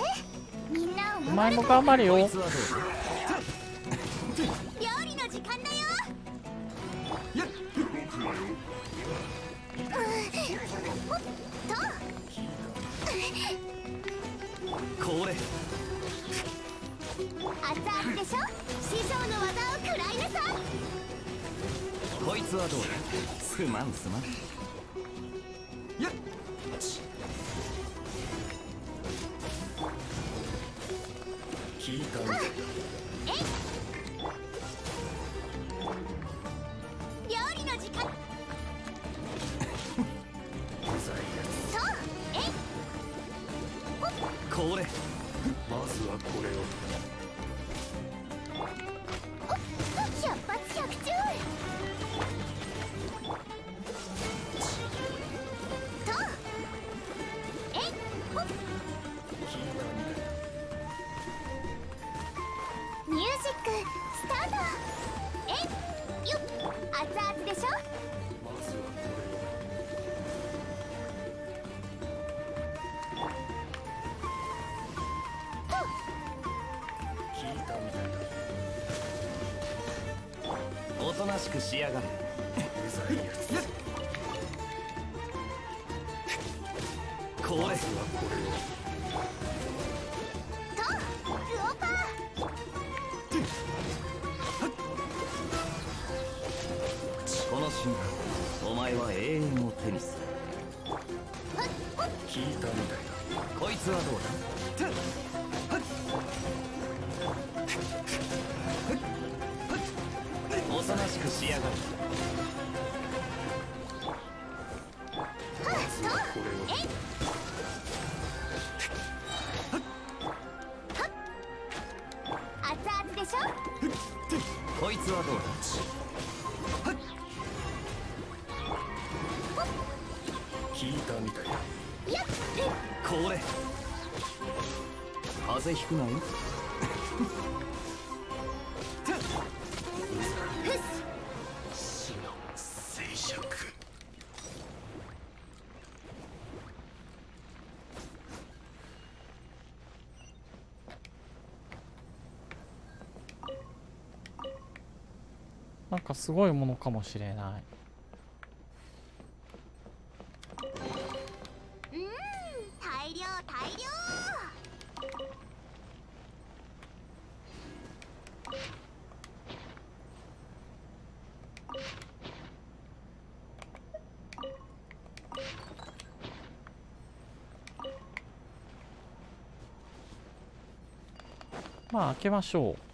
みんなをお守前も頑張れよこれ熱々でしょ？師匠の技を食らいなさい。こいつはどうだ？すまんすまん邪ひくなよ。なんかすごいものかもしれない。まあ開けましょう。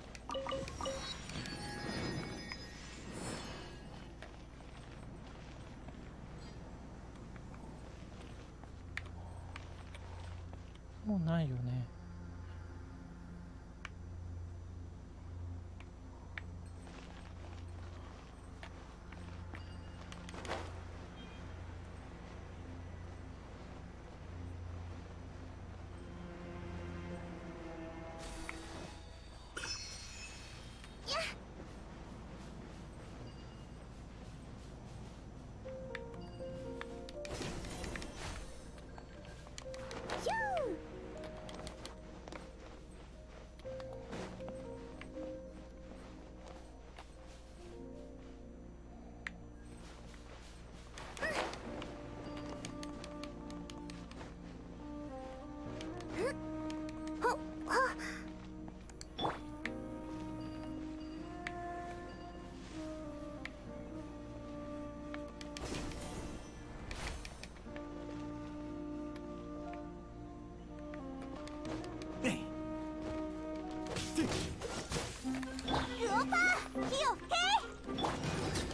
ルオパー火を吹け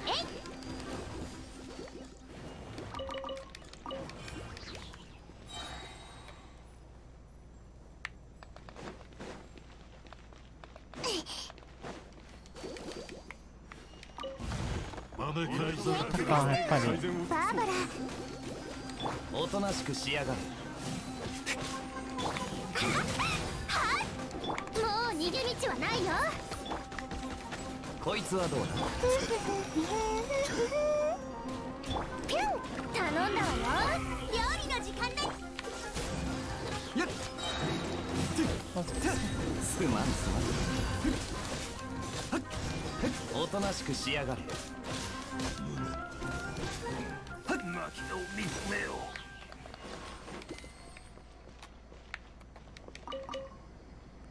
えい招きないぞたかやっぱりバーバラ。おとなしくしやがれ こいつはどうだ？ピュン頼んだわ。よ料理の時間だやっ。すまんすまん。おとなしくしやがれ。薪を見つめよ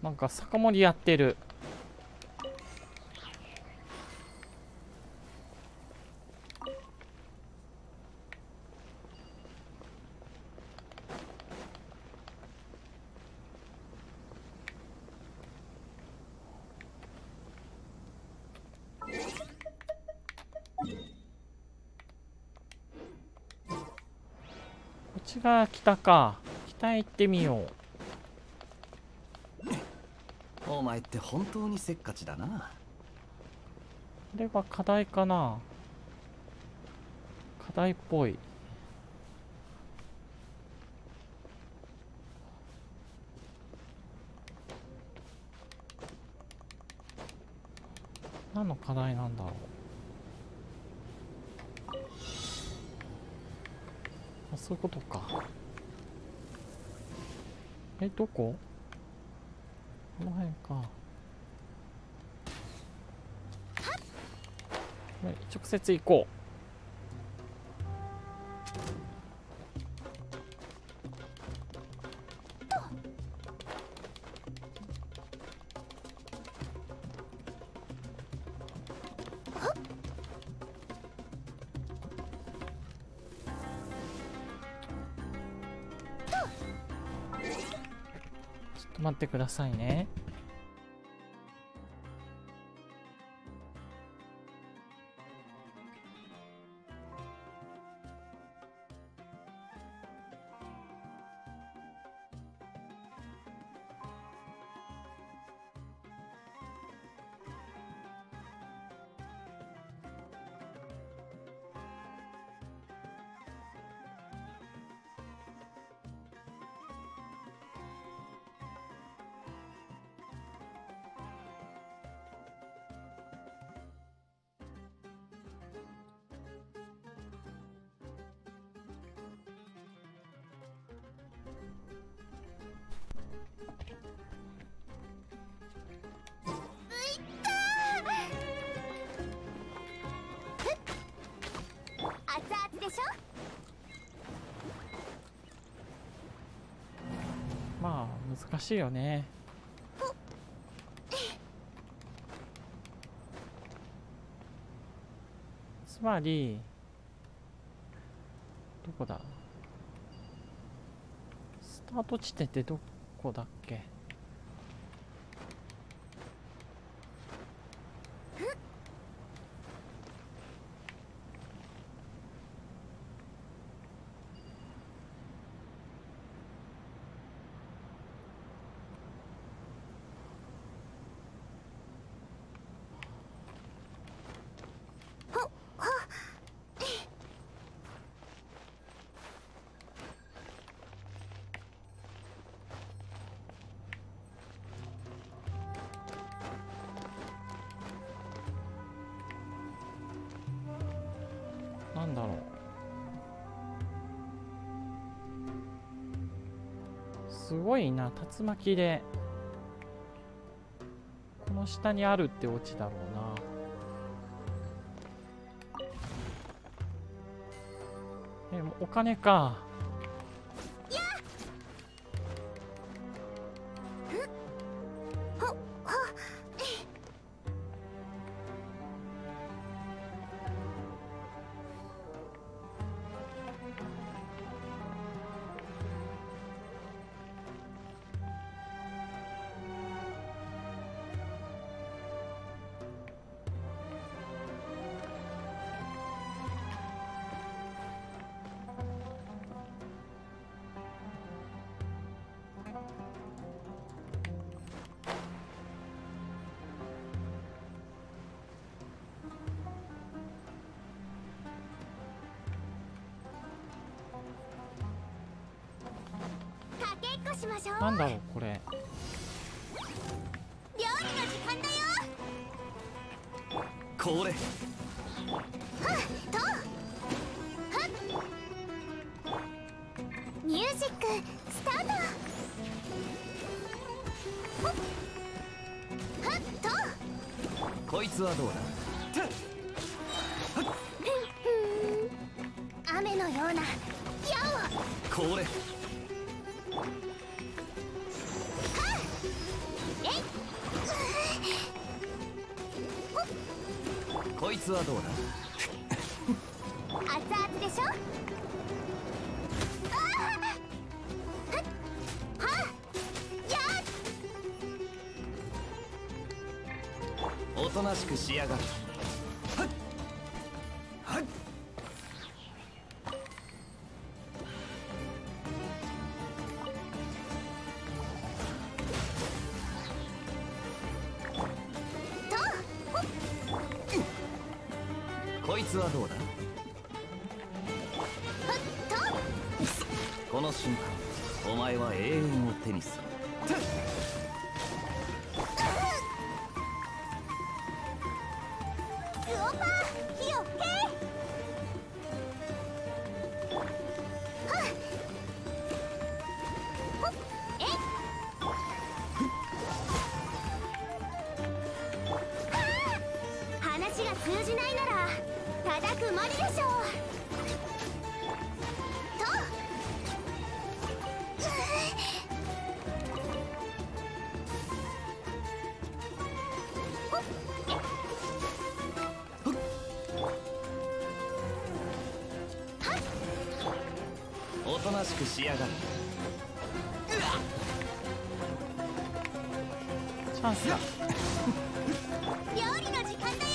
なんか酒盛りやってるっちが北か。北へ行ってみよう。お前って本当にせっかちだな。これは課題かな。課題っぽい。何の課題なんだろうあそういうことか。えどこ？この辺か。はい直接行こう。くださいね。しいよね。つまりどこだ？スタート地点ってどこだっけ？いな竜巻で。この下にあるって落ちだろうな。えお金か。ジックスタート。ほっはっと。こいつはどうだ？雨のような矢を。これ。えい。こいつはどうだ？熱々でしょ？しくしやがる。くしやがる。チャンスだ。料理の時間だよ。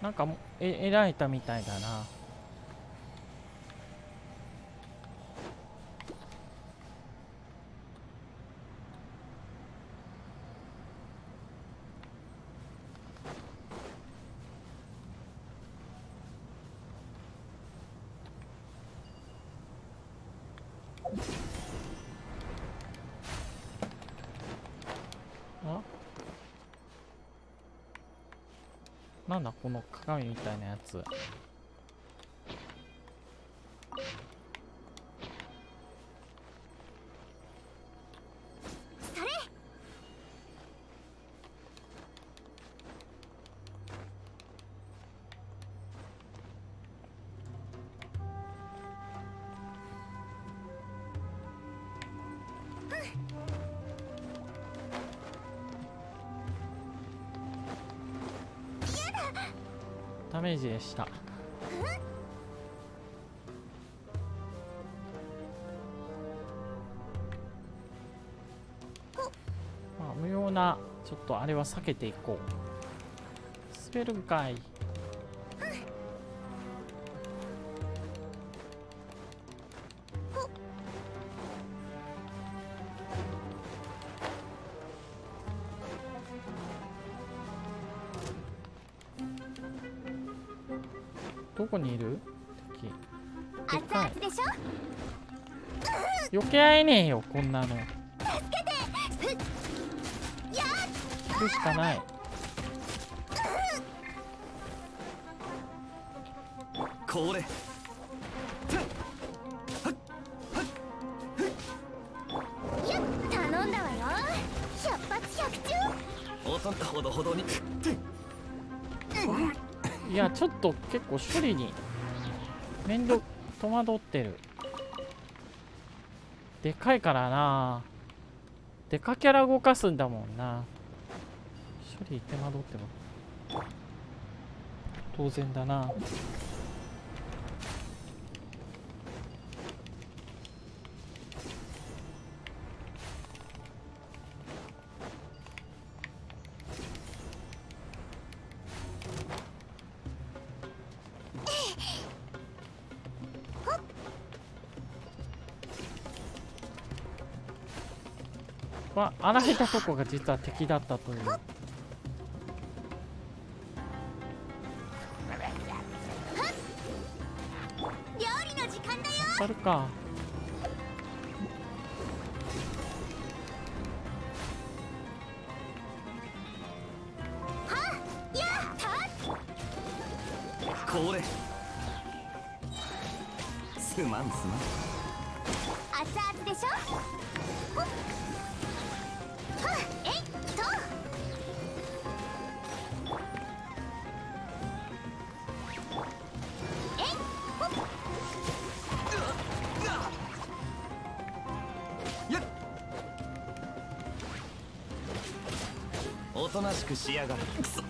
なんかもうえ得られたみたいだな鏡みたいなやつ。ージでした。まあ無用なちょっとあれは避けていこう。滑るんかいこにいる？敵。でしょ？避け合えねえよこんなの。助けてふっや来るしかない。これと結構処理に面倒戸惑ってる。でかいからな。でかキャラ動かすんだもんな。処理手間取っても。当然だな。は荒れたとこが実は敵だったという。料理の時間だよ。あるかがる。くそ。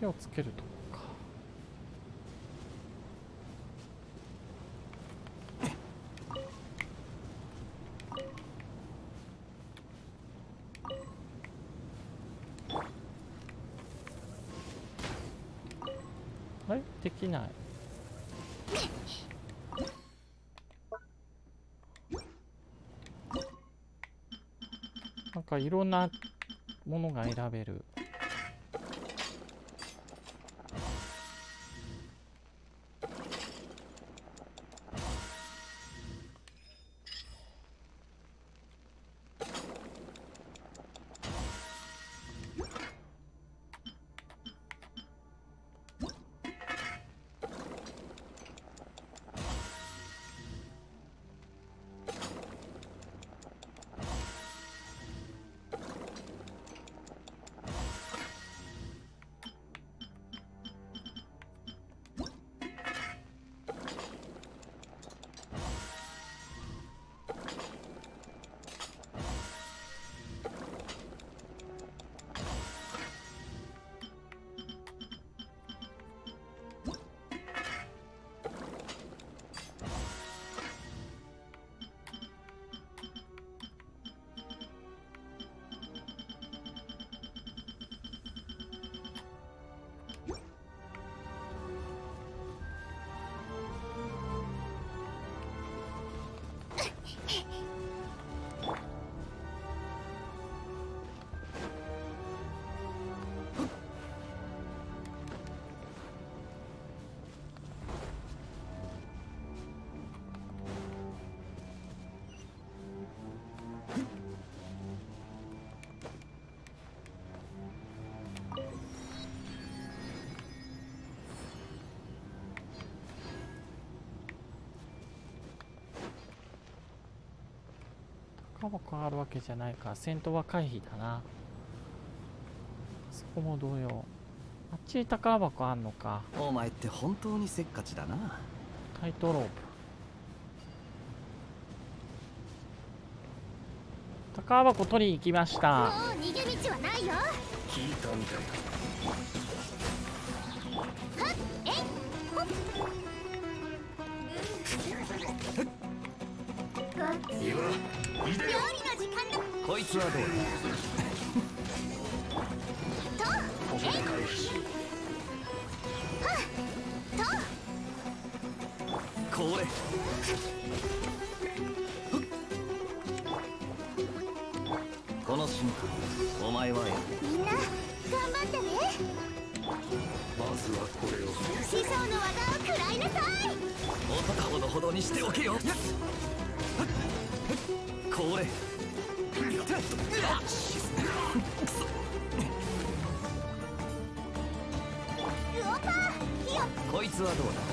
火をつけるとこかあれできないなんかいろんなものが選べる。箱があるわけじゃないか戦闘は回避だなそこも同様あっちに宝箱あんのかお前って本当にせっかちだなタイトロープ宝箱取りに行きましたもう逃げ道はないよ聞いたみたいはっえっ料よ理の時間だ。こいつはどうと。ここで回避しよと。だこれ。この瞬間お前はえみんな頑張ってね。まずはこれを。師匠の技を食らいなさい。男ほどほどにしておけよこれこいつはどうだ？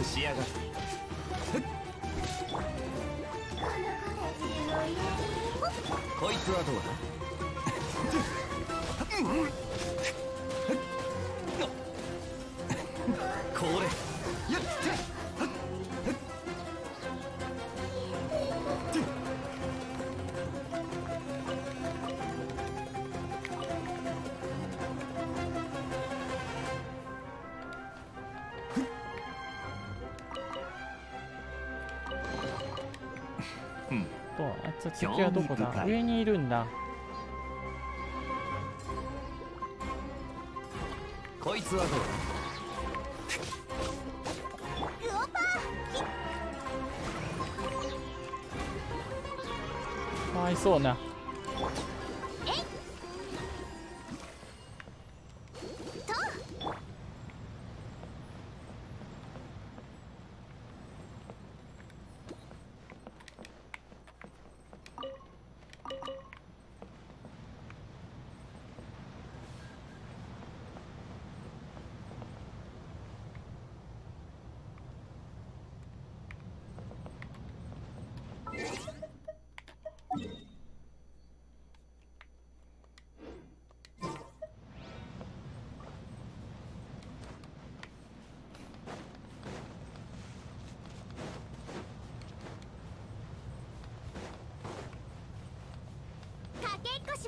くしやがれことあはどこだ？上にいるんだ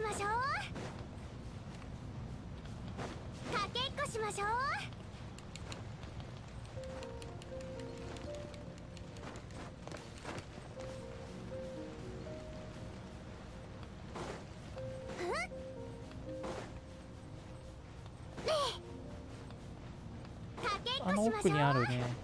ましょうかけっこしましょうあの奥にあるね。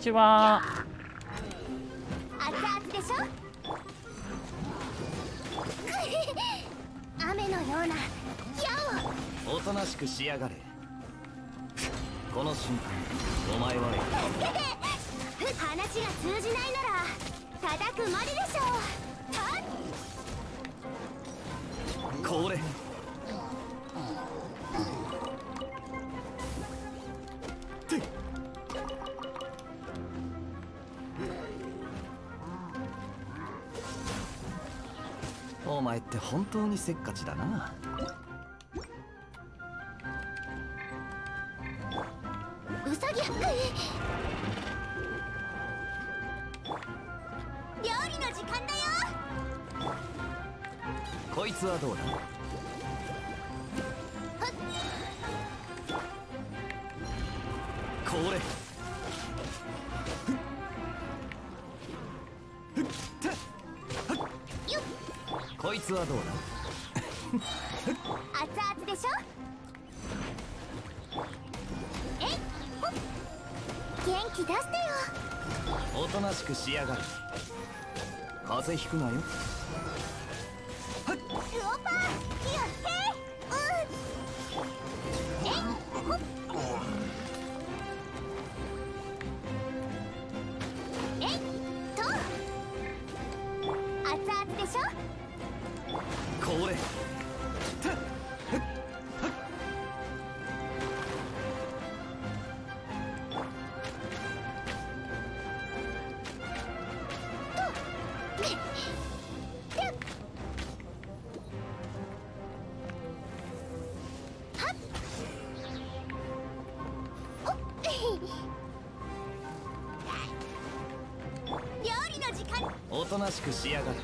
ちは。熱々でしょ？雨のようなおとなしくしやがれ。この瞬間お前は。話が通じないなら叩くまででしょはっ。これ当にせっかちだな。しくしやがる。風邪ひくなよ。おとなしくしやがる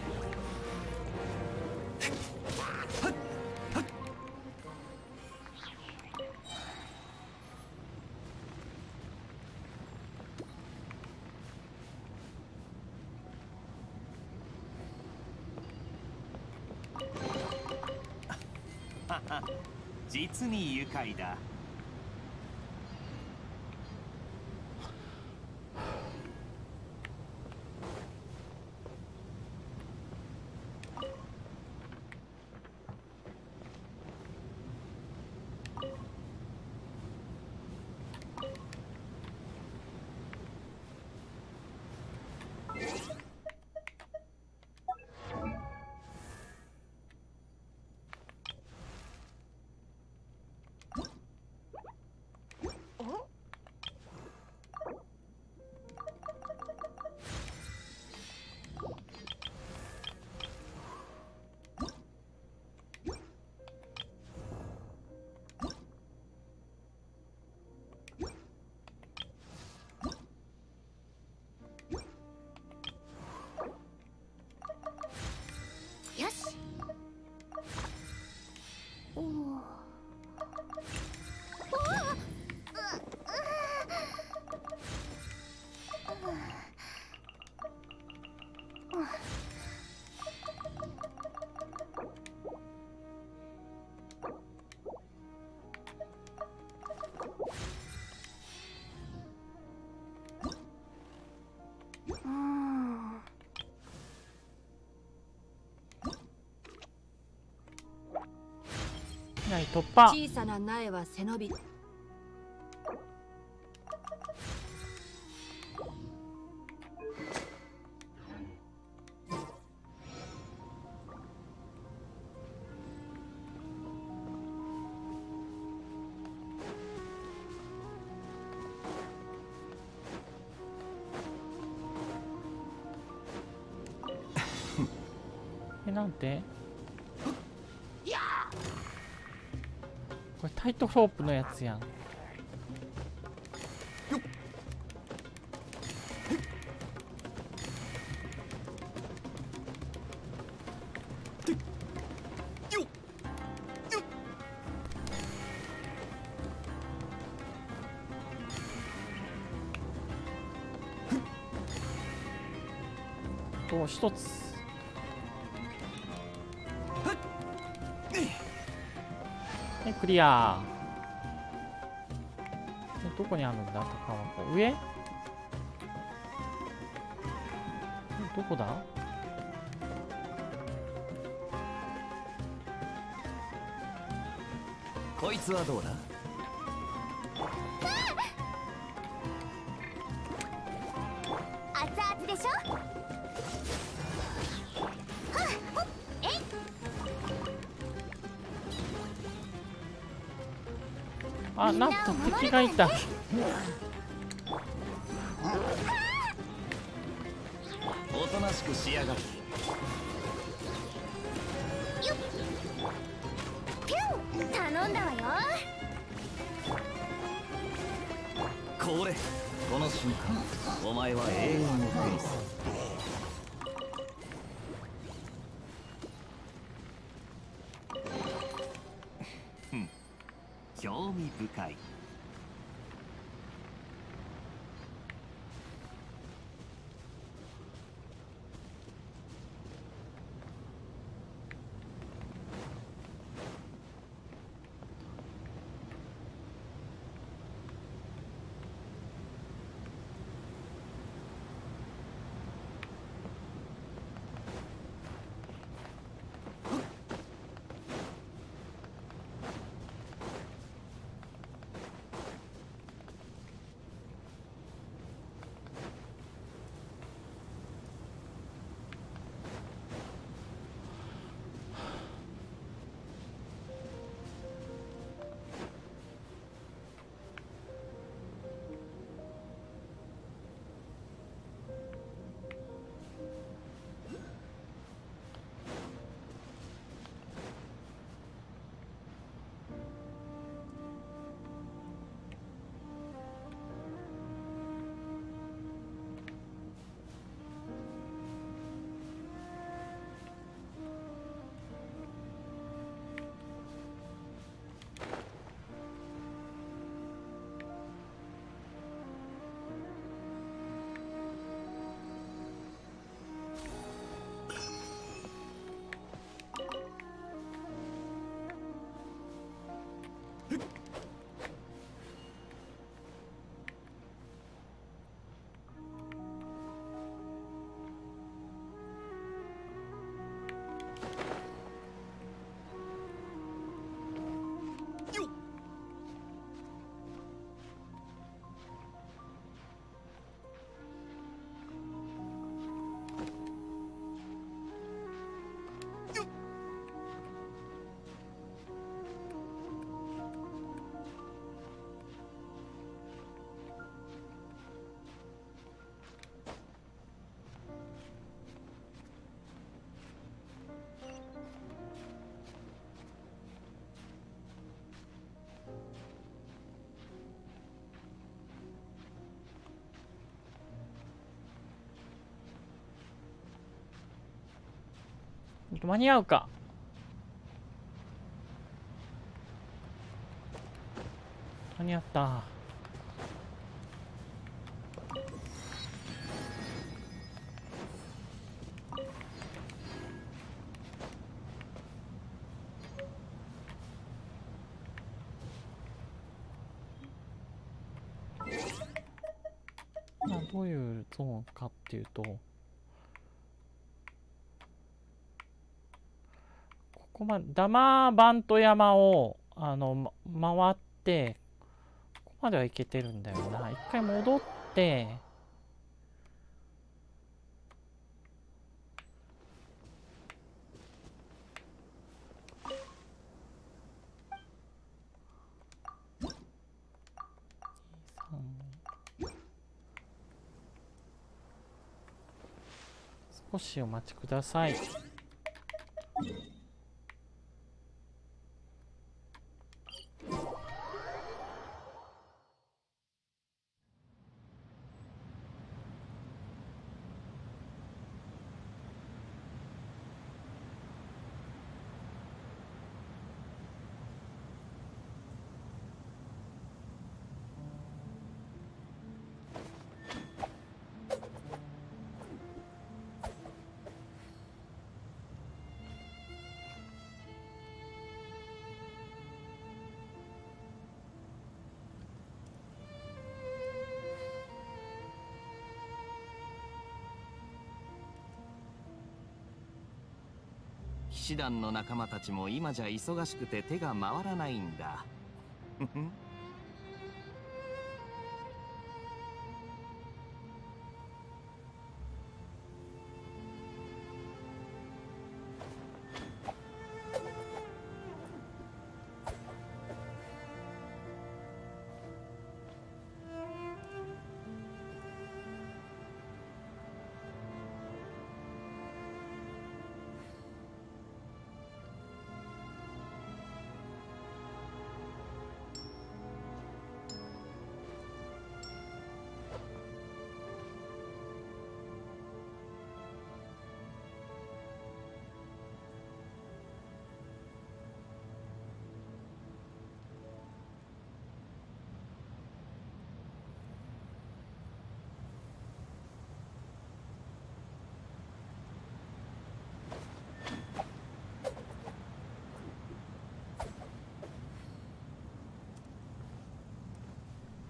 実に愉快だ。突破。小さな苗は背伸びトロープのやつやん。と一つ。はいクリア。どこにあるんだ？高箱上？どこだ？こいつはどうだ？あなんと敵がいた。おとなしくしやがるよっ。ピュン頼んだわよ。これこの瞬間お前は永遠を手にす会間に合うか。間に合った。まあどういうゾーンかっていうとまダマバント山をあの、ま、回ってここまでは行けてるんだよな一回戻って少しお待ちください。騎士団の仲間たちも今じゃ忙しくて手が回らないんだ。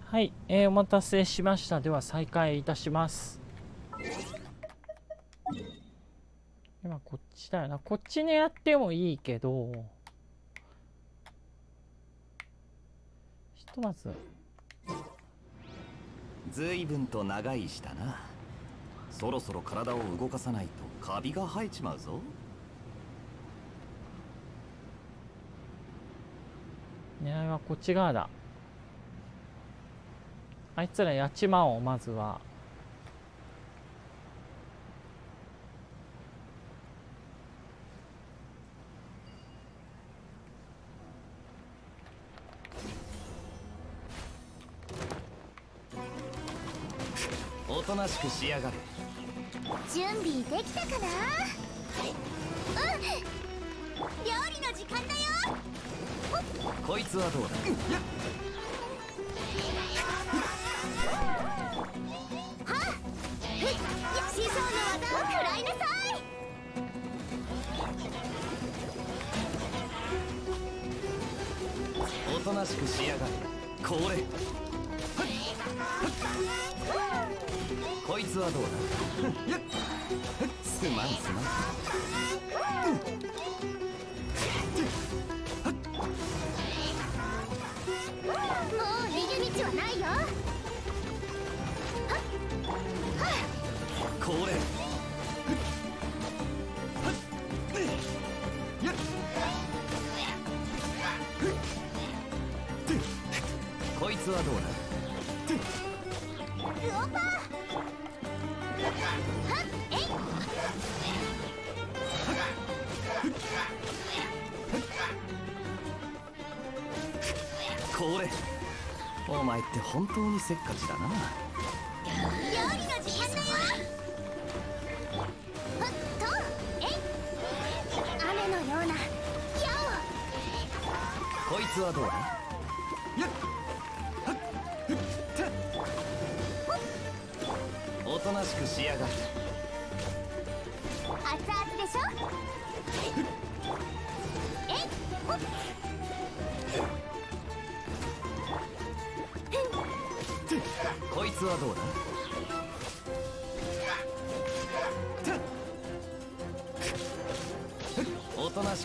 はい、えーお待たせしました。では再開いたします。今こっちだよな。こっちにやってもいいけど、ひとまず、随分と長いしたなそろそろ体を動かさないとカビが生えちまうぞ狙いはこっち側だ。あいつらやっちまおう、まずは。おとなしくしやがれ。準備できたかな？うん。料理の時間だよ。こいつはどうだ？ふとなしくしやがれ。これ。こいつはどうだ？すまんすまん。もうはどうこれお前って本当にせっかちだな。料理の時間だよ。っとえ雨のような今日。こいつはどうだ？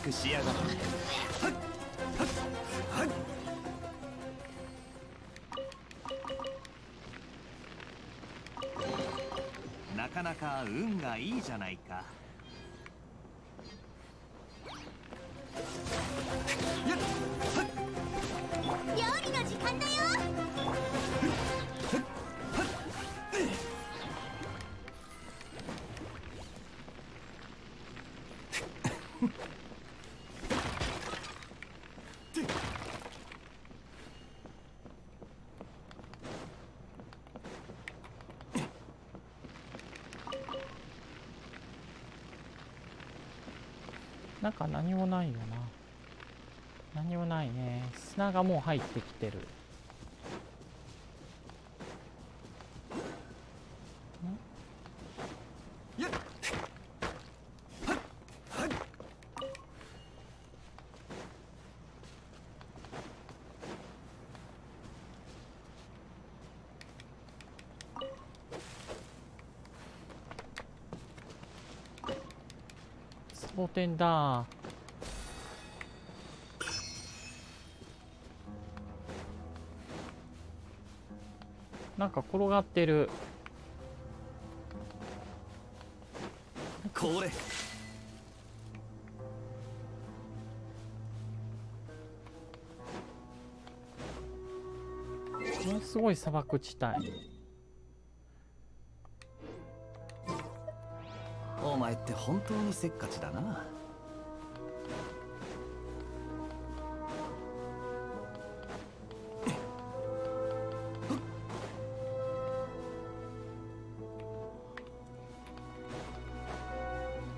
しくしやがる。なかなか運がいいじゃないかなんか何もないよな。何もないね。砂がもう入ってきてる。サボテンだ。なんか転がってる。これ。ものすごい砂漠地帯って本当にせっかちだな。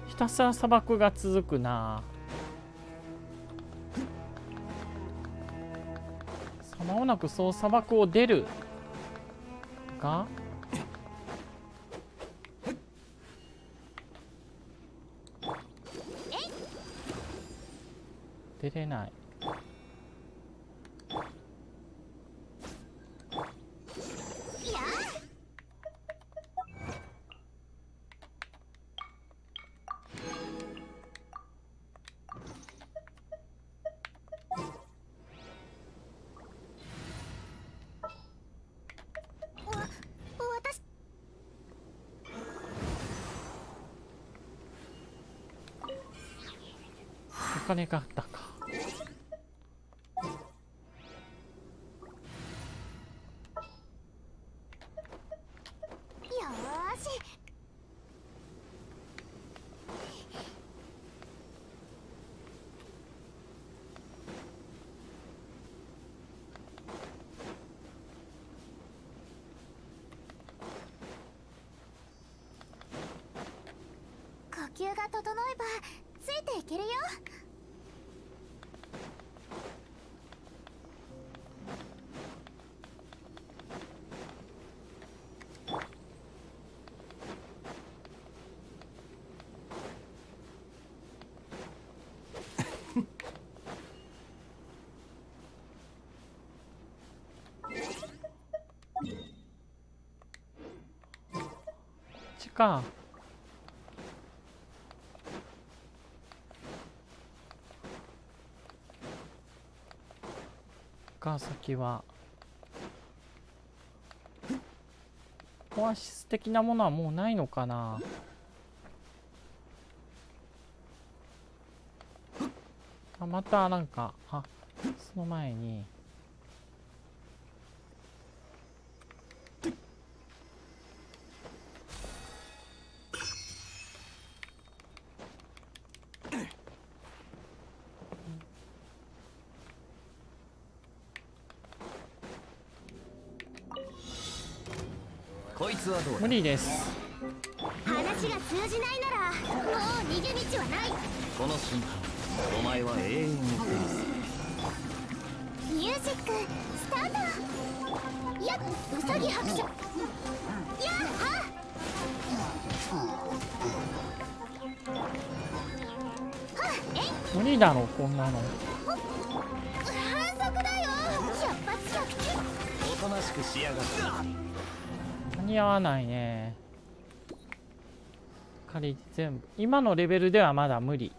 ひたすら砂漠が続くな。さまもなくそう砂漠を出るが出れない。お金があったかよーし呼吸が整えばついけるよ。か先は。オアシス的なものはもうないのかな。あまたなんかあその前に。無理です。話が通じないならもう逃げ道はない。この瞬間お前は永遠を手にするジックスタートやっうさぎ伯爵やっは無理だろこんなの。反則だよ。百発百中。おとなしくしやがって間に合わないね。仮全部。今のレベルではまだ無理。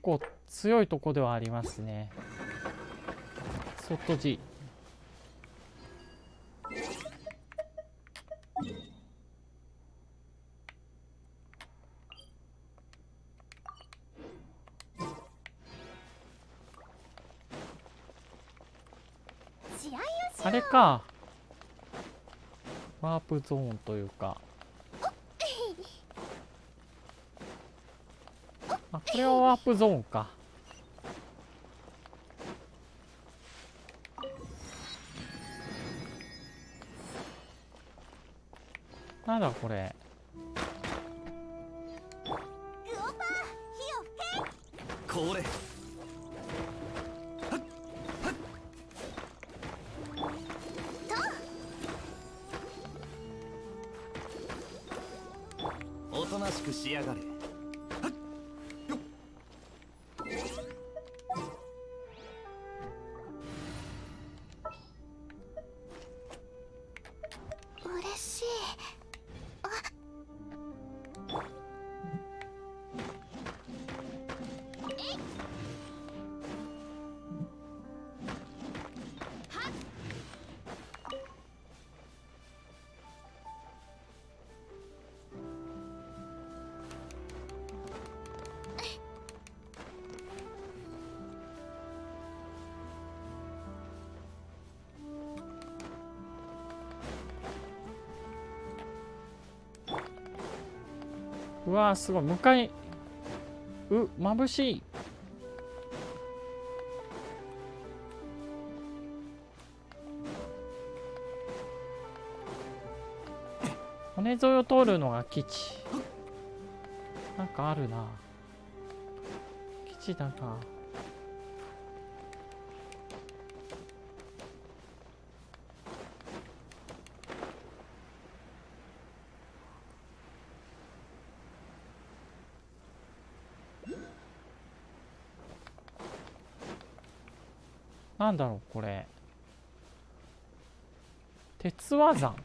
構強いとこではありますね。外地試合をしよう。あれか。ワープゾーンというかあこれはワープゾーンか。なんだこれ。うわーすごい。向かいう眩しい。骨沿いを通るのが基地なんかあるな。基地だな。なんだろうこれ。鉄輪山。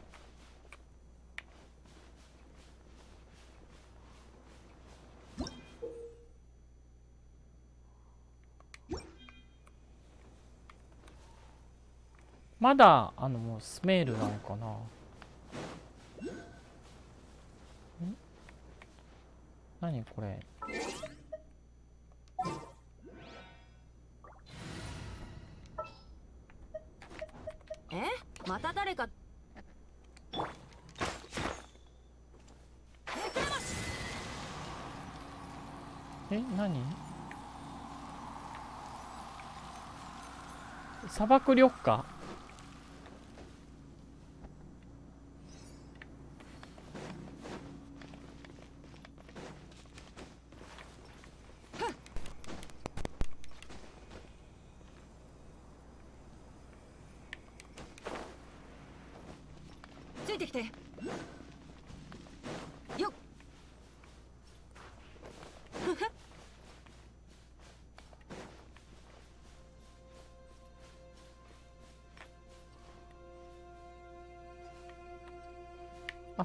まだあのもうスメールなのかな。何これ。また誰か。え何？砂漠緑化？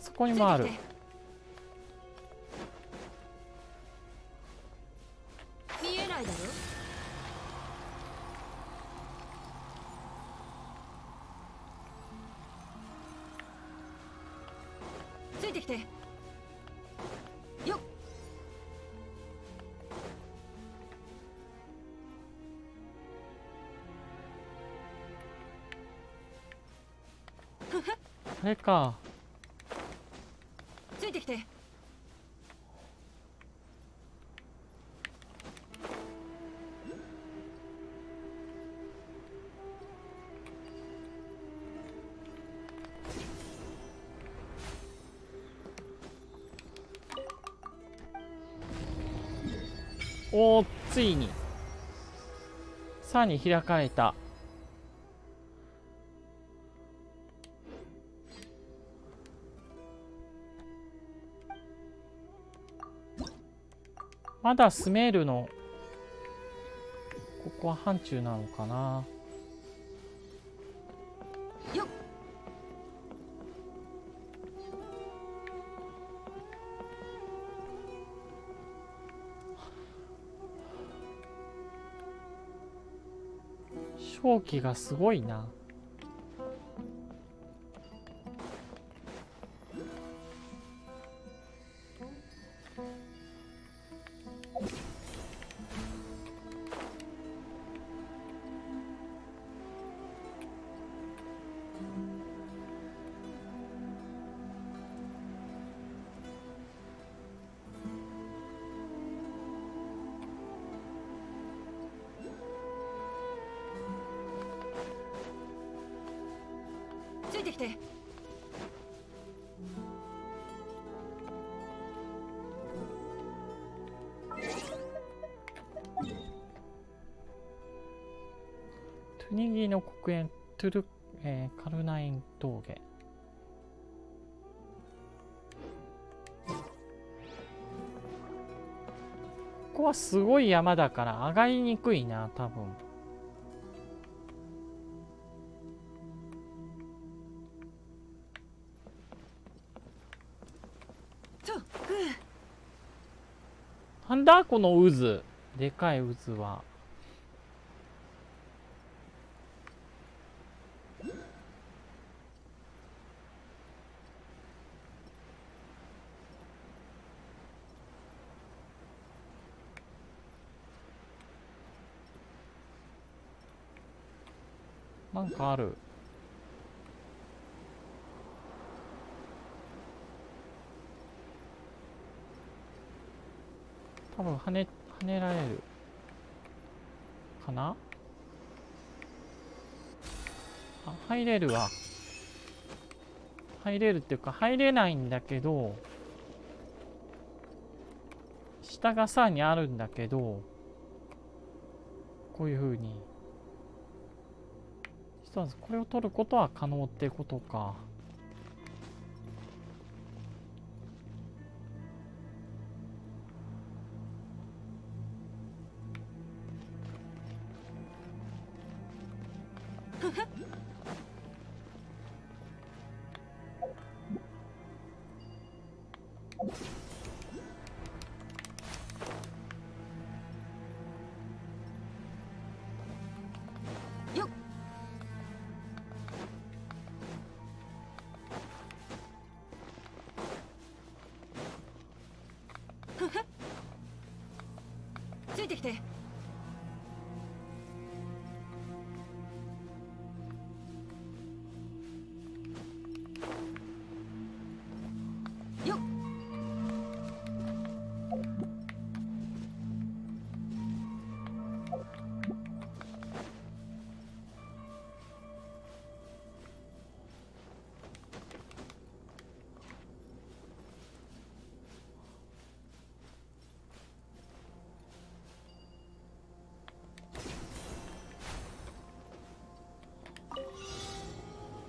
そこにもある。見えないだろ？ついてきて。よっ。あれかおおついに。さらに開かれた。まだスメールのここは範疇なのかな？気がすごいな。ギの黒煙トゥル、えーカルナイン峠。ここはすごい山だから上がりにくいな多分。となんだこの渦。でかい渦はかある。多分跳ね跳ねられるかな？あ入れるわ。入れるっていうか入れないんだけど下がさらにあるんだけどこういう風にこれを取ることは可能ってことか。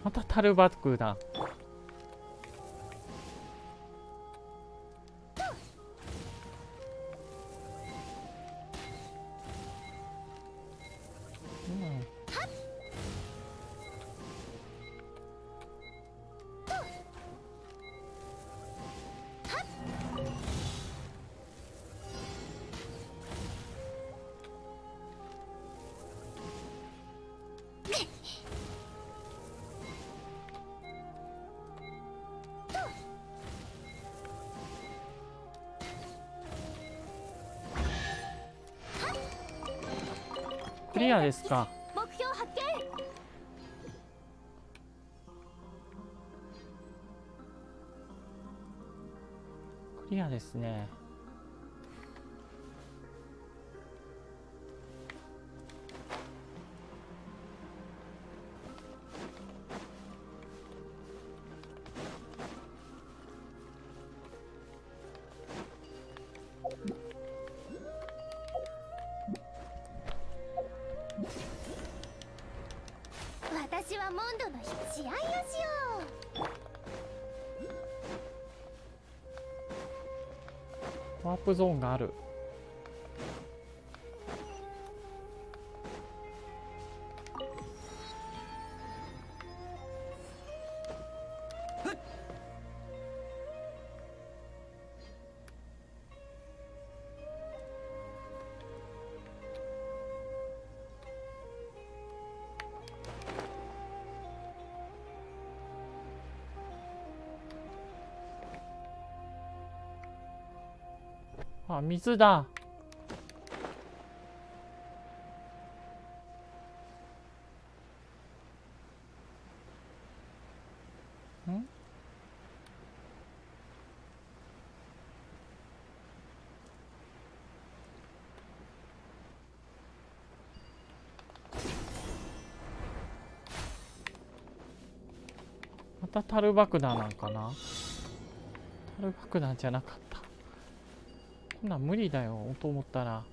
またタルバックだ。リアですかクリアですねゾーンがある。水だ。ん？また樽爆弾なんかな？樽爆弾じゃなかった。んな無理だよと思ったら。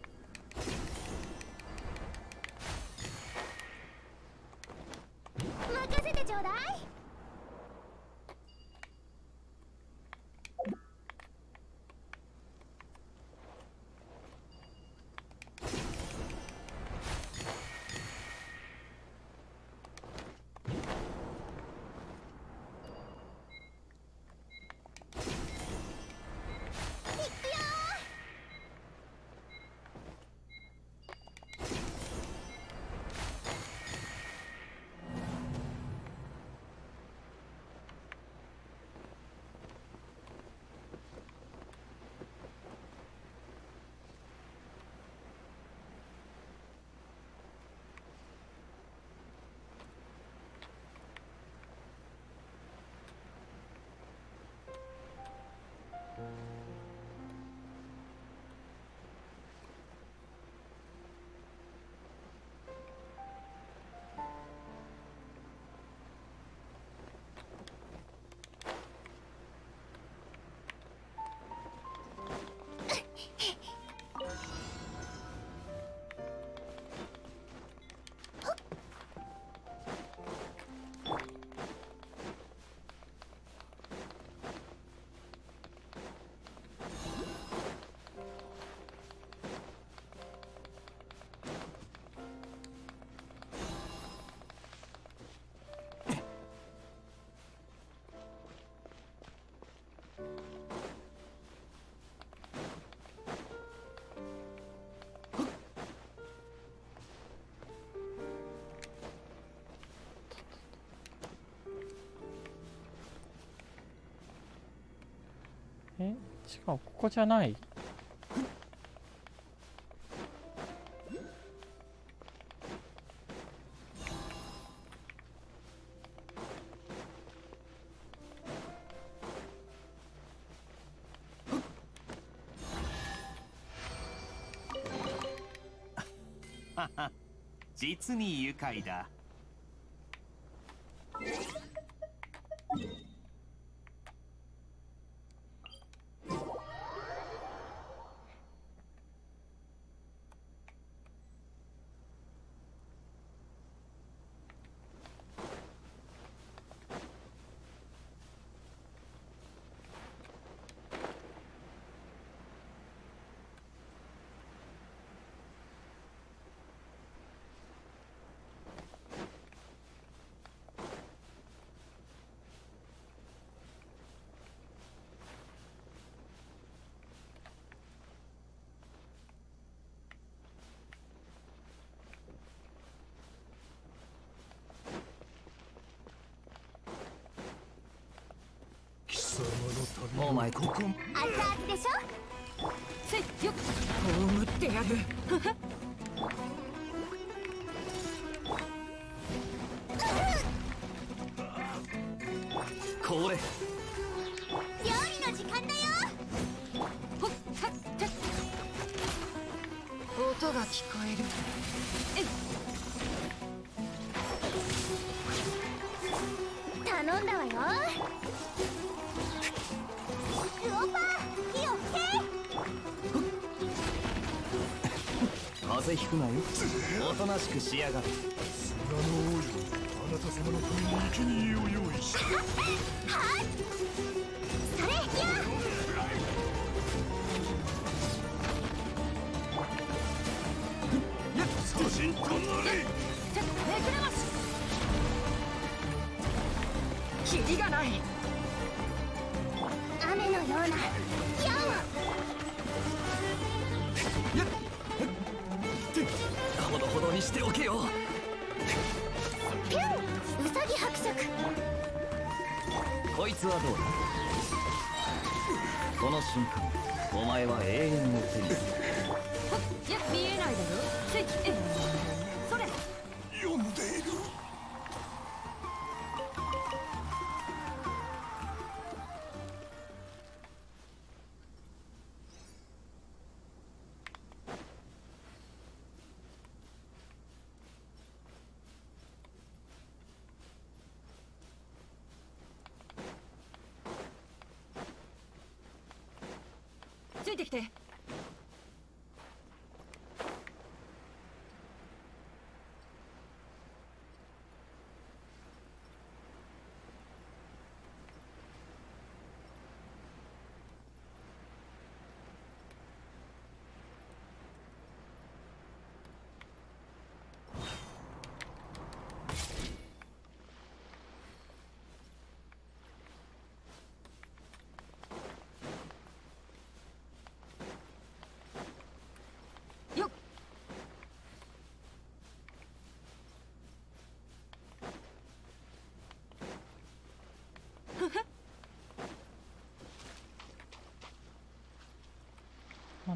え違うここじゃない。実に愉快だ貴様の旅お前ここ。熱々でしょ？せいよっ葬ってやる引くなよ。おとなしくしやがるてきて。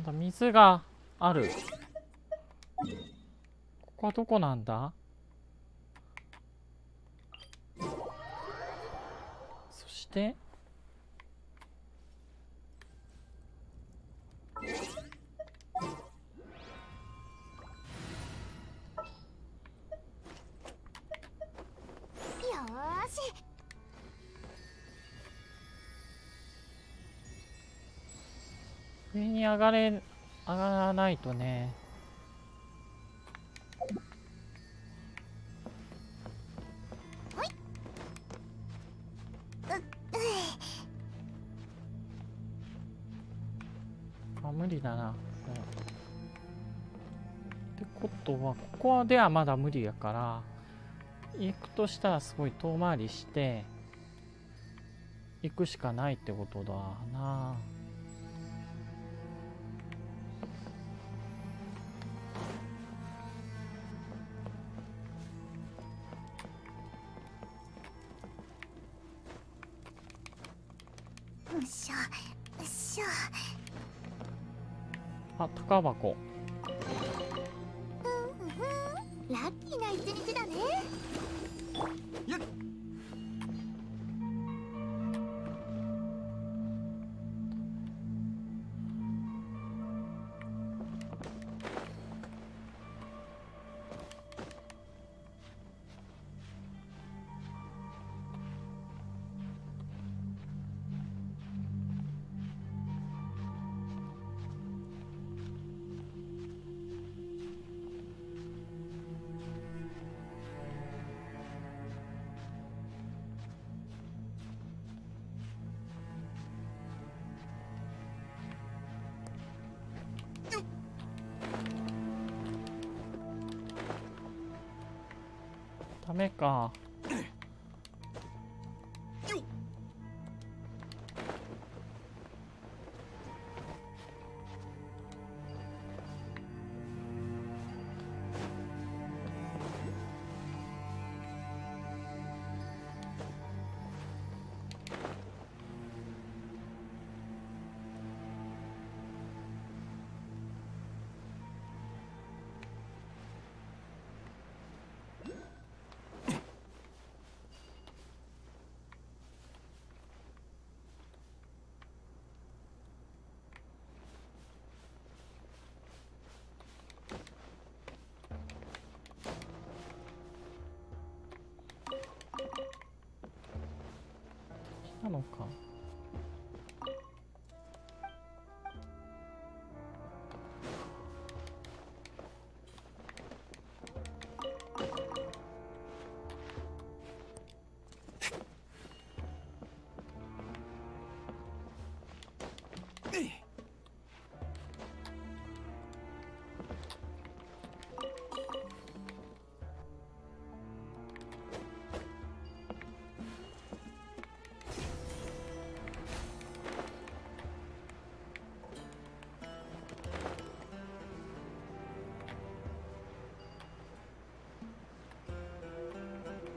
なんだ水がある。ここはどこなんだ？そして上がれ上がらないとね。あ無理だな。ってことはここではまだ無理やから行くとしたらすごい遠回りして行くしかないってことだな。箱ダメか。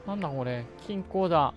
なんだこれ。金庫だ。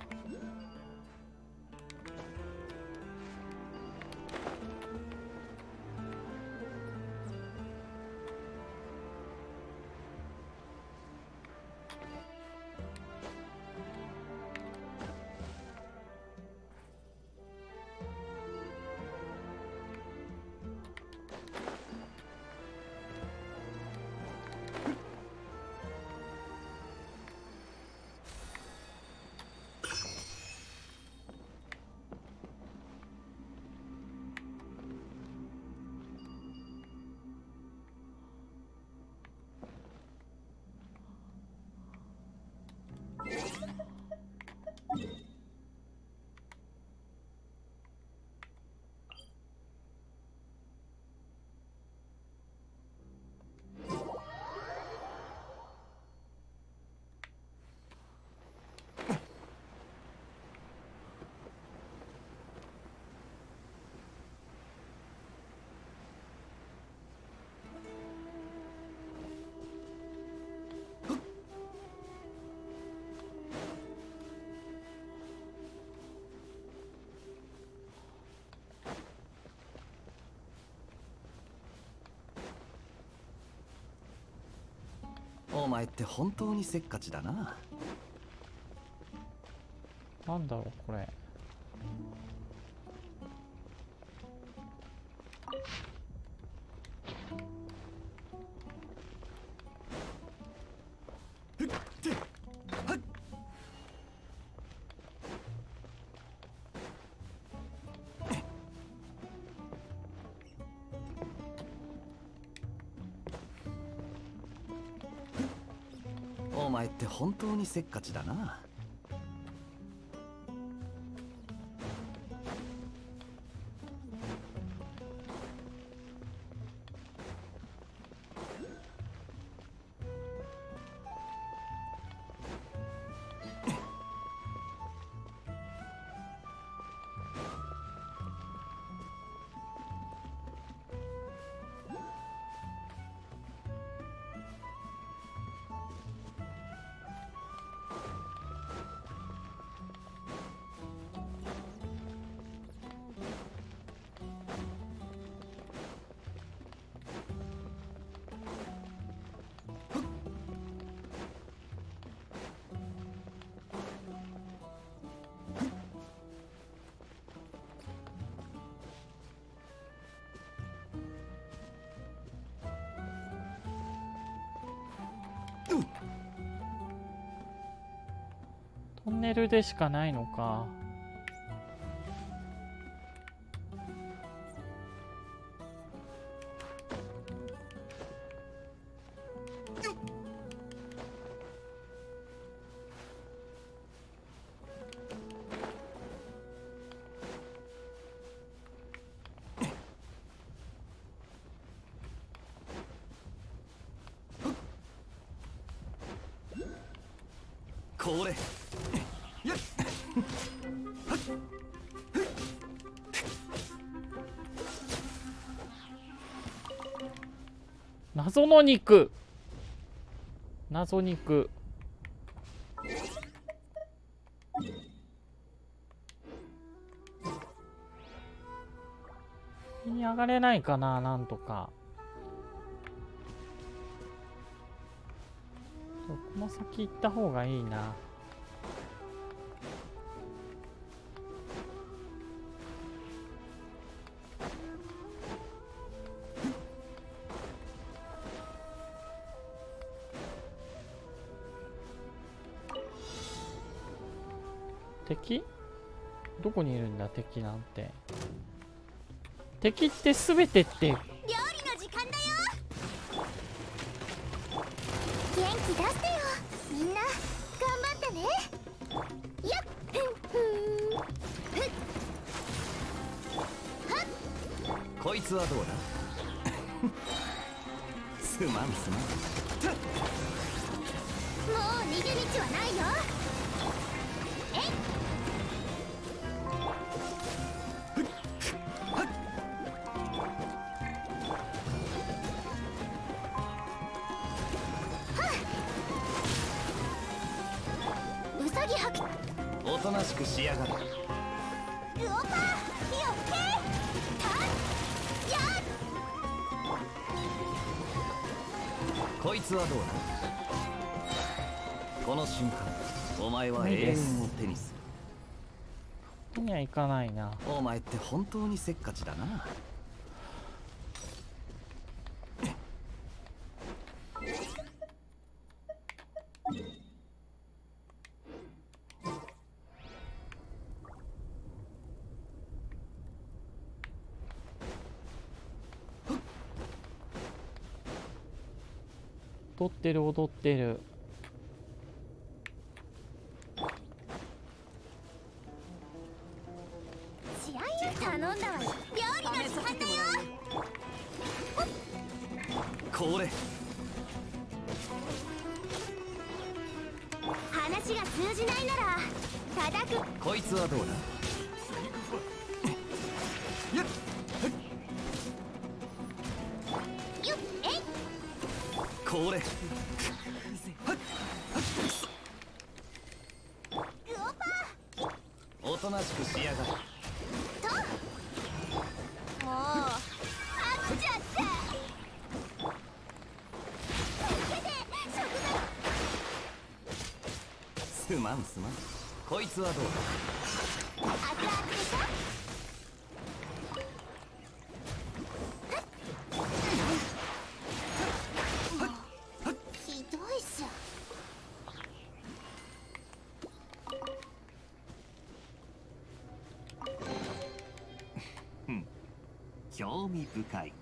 前って本当にせっかちだな。なんだろうこれ。本当にせっかちだな。ネルでしかないのか。謎の肉。謎肉。に上がれないかななんとか。この先行った方がいいな。敵？どこにいるんだ敵なんて。敵って全てって。料理の時間だよ。元気出してよ。みんな頑張ってね。やっふんふん。こいつはどうだ？すまんすまん。もう逃げ道はないよどうだこの瞬間お前は永遠を手にする。ここには行かないな。お前って本当にせっかちだなってる踊ってる。つはどうだ？興味深い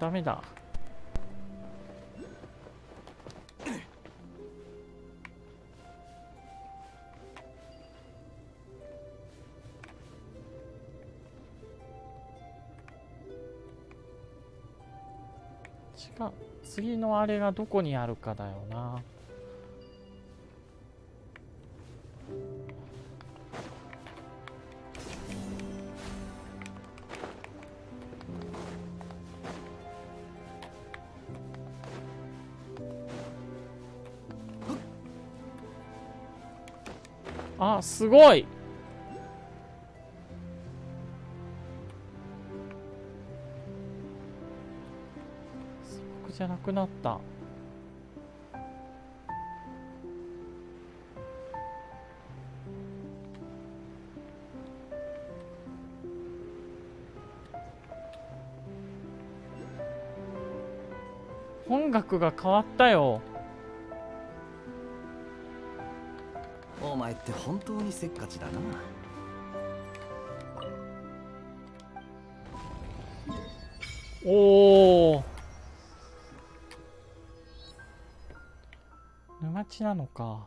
ダメだ。違う。次のあれがどこにあるかだよな。すごい。僕じゃなくなった。音楽が変わったよ。って本当にせっかちだな。おお沼地なのか。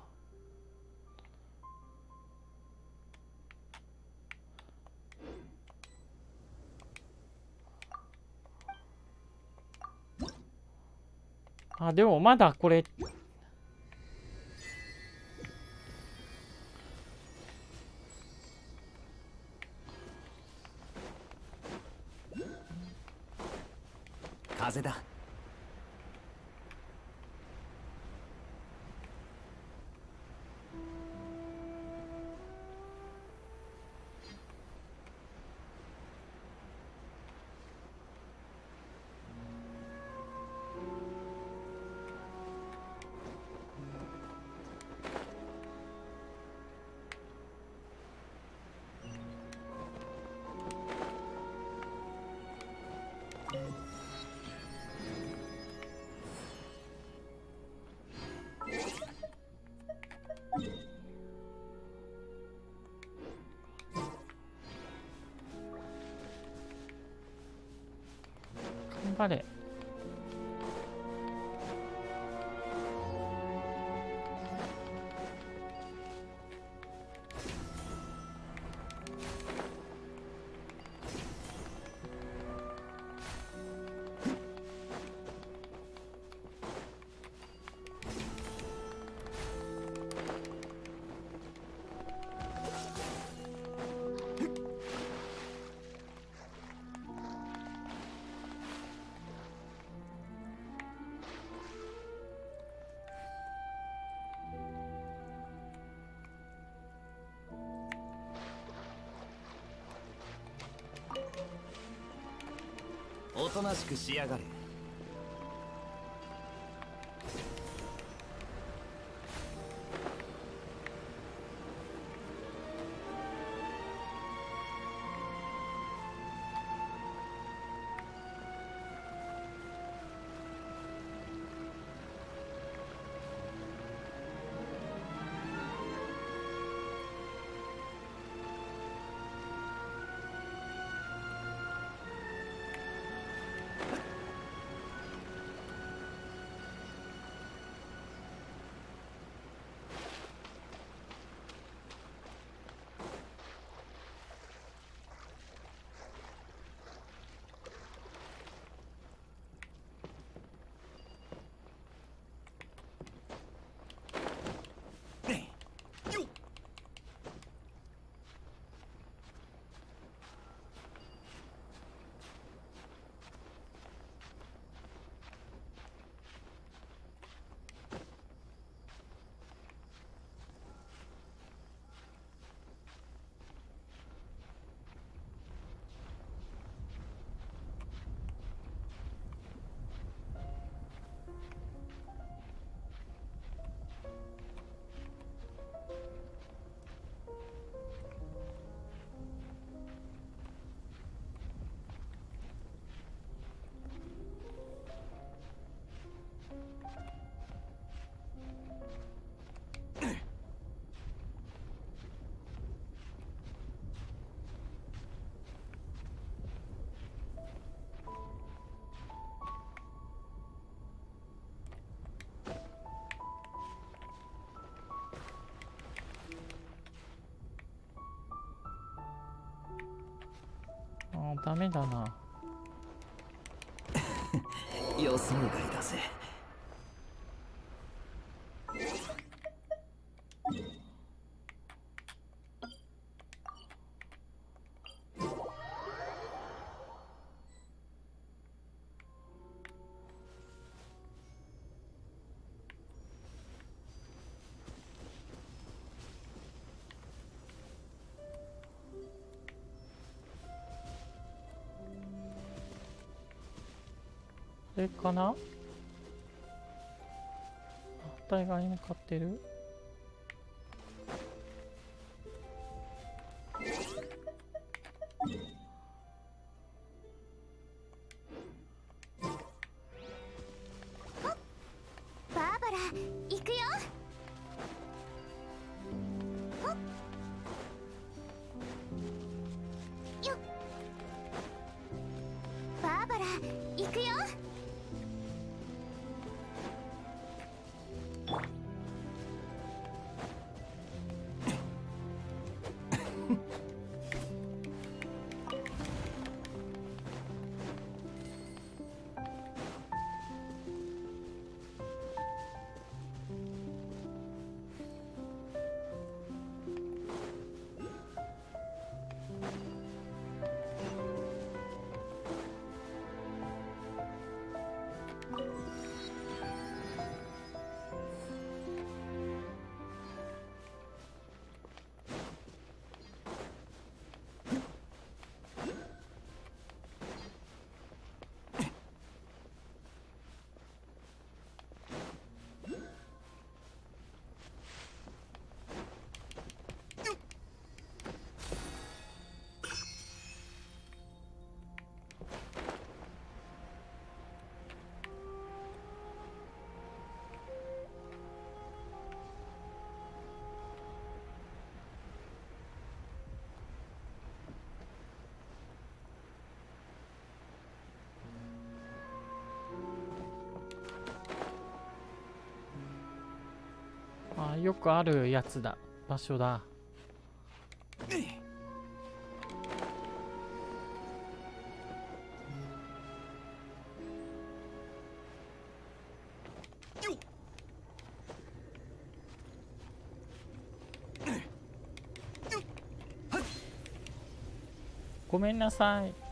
あでもまだこれおとなしくしやがれ。ダメだな。予想外だぜ。れかな？反対側に向かってる？よくあるやつだ。場所だ。ごめんなさい。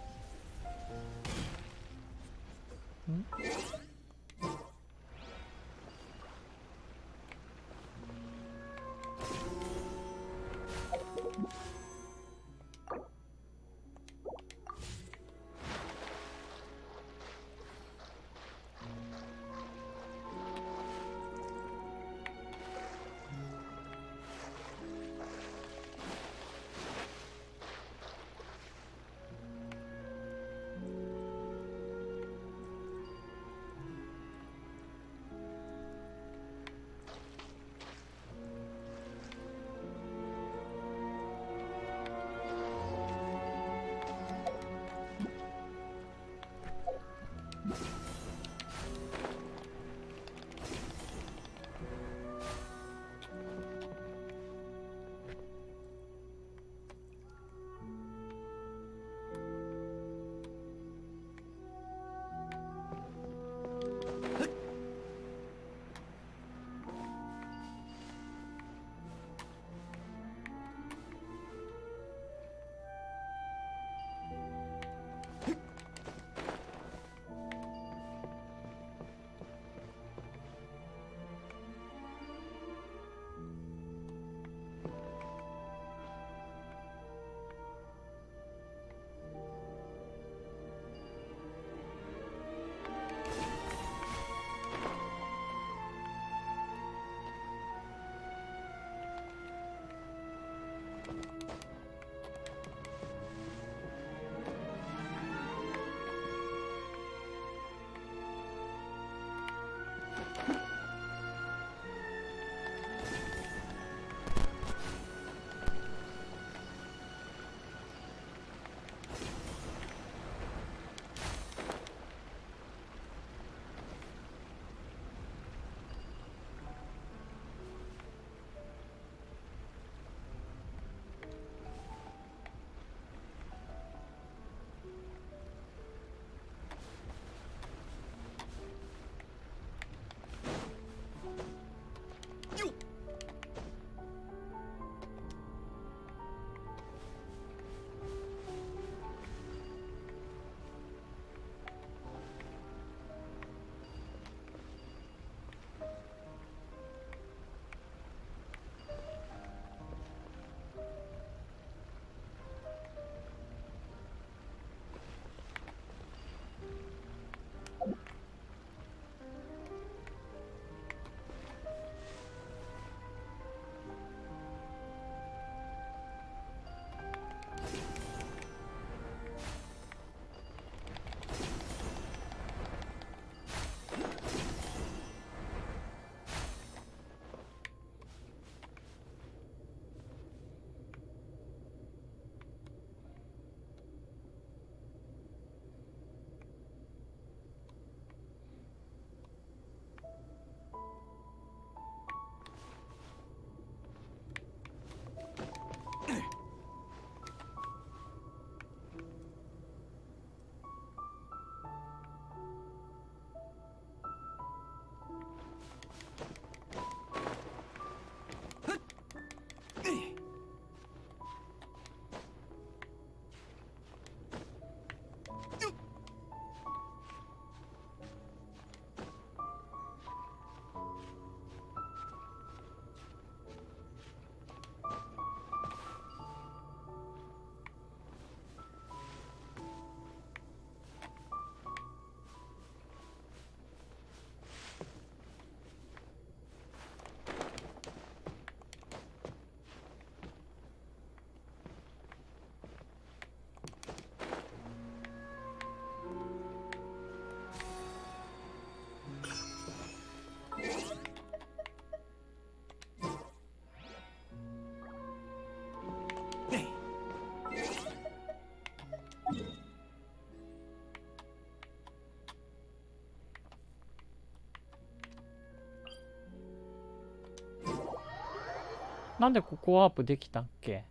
なんでここワープできたっけ？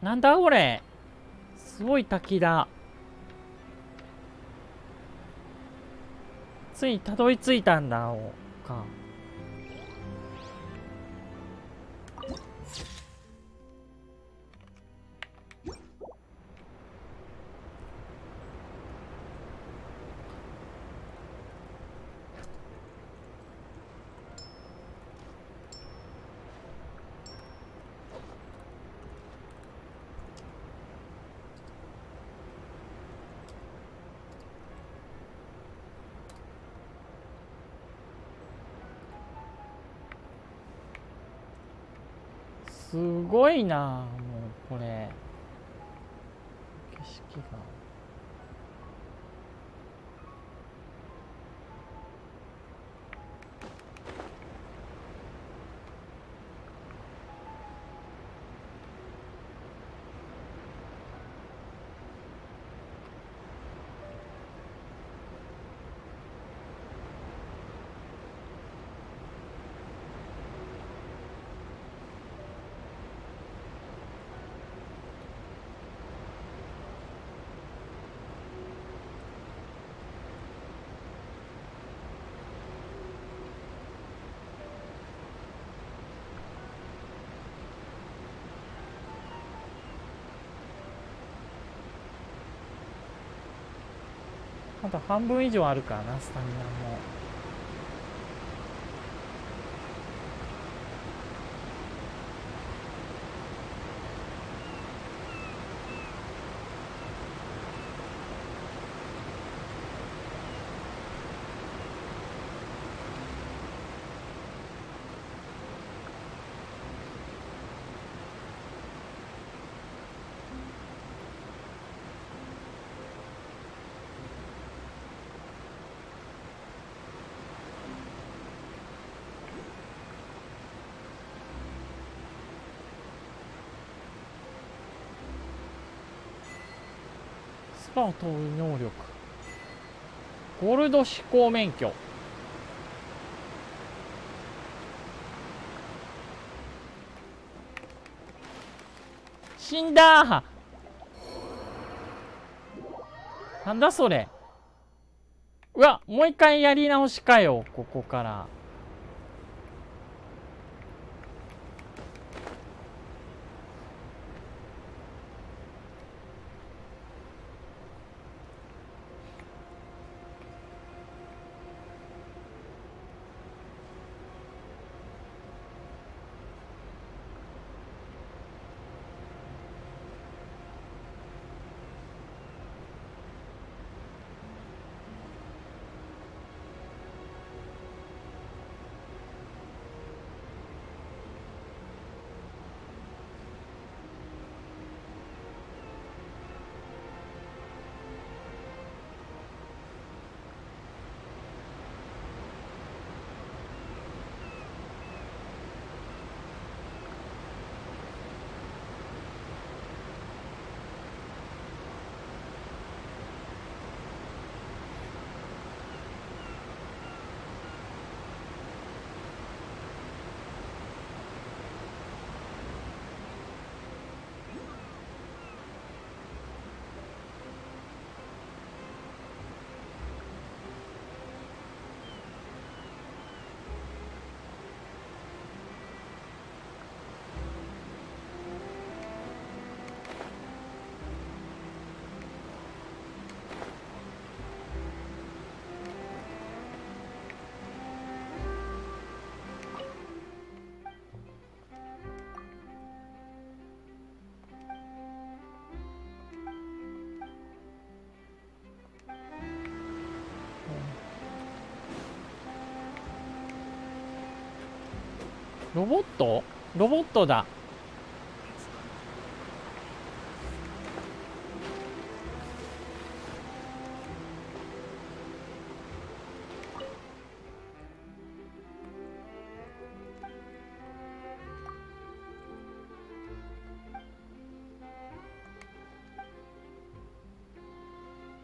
なんだこれ？すごい滝だ。ついたどり着いたんだおか。いなもうこれ景色があと半分以上あるかなスタミナも。スパを問う能力。ゴールド飛行免許。死んだ。なんだそれ。うわもう一回やり直しかよここから。ロボット？ロボットだ。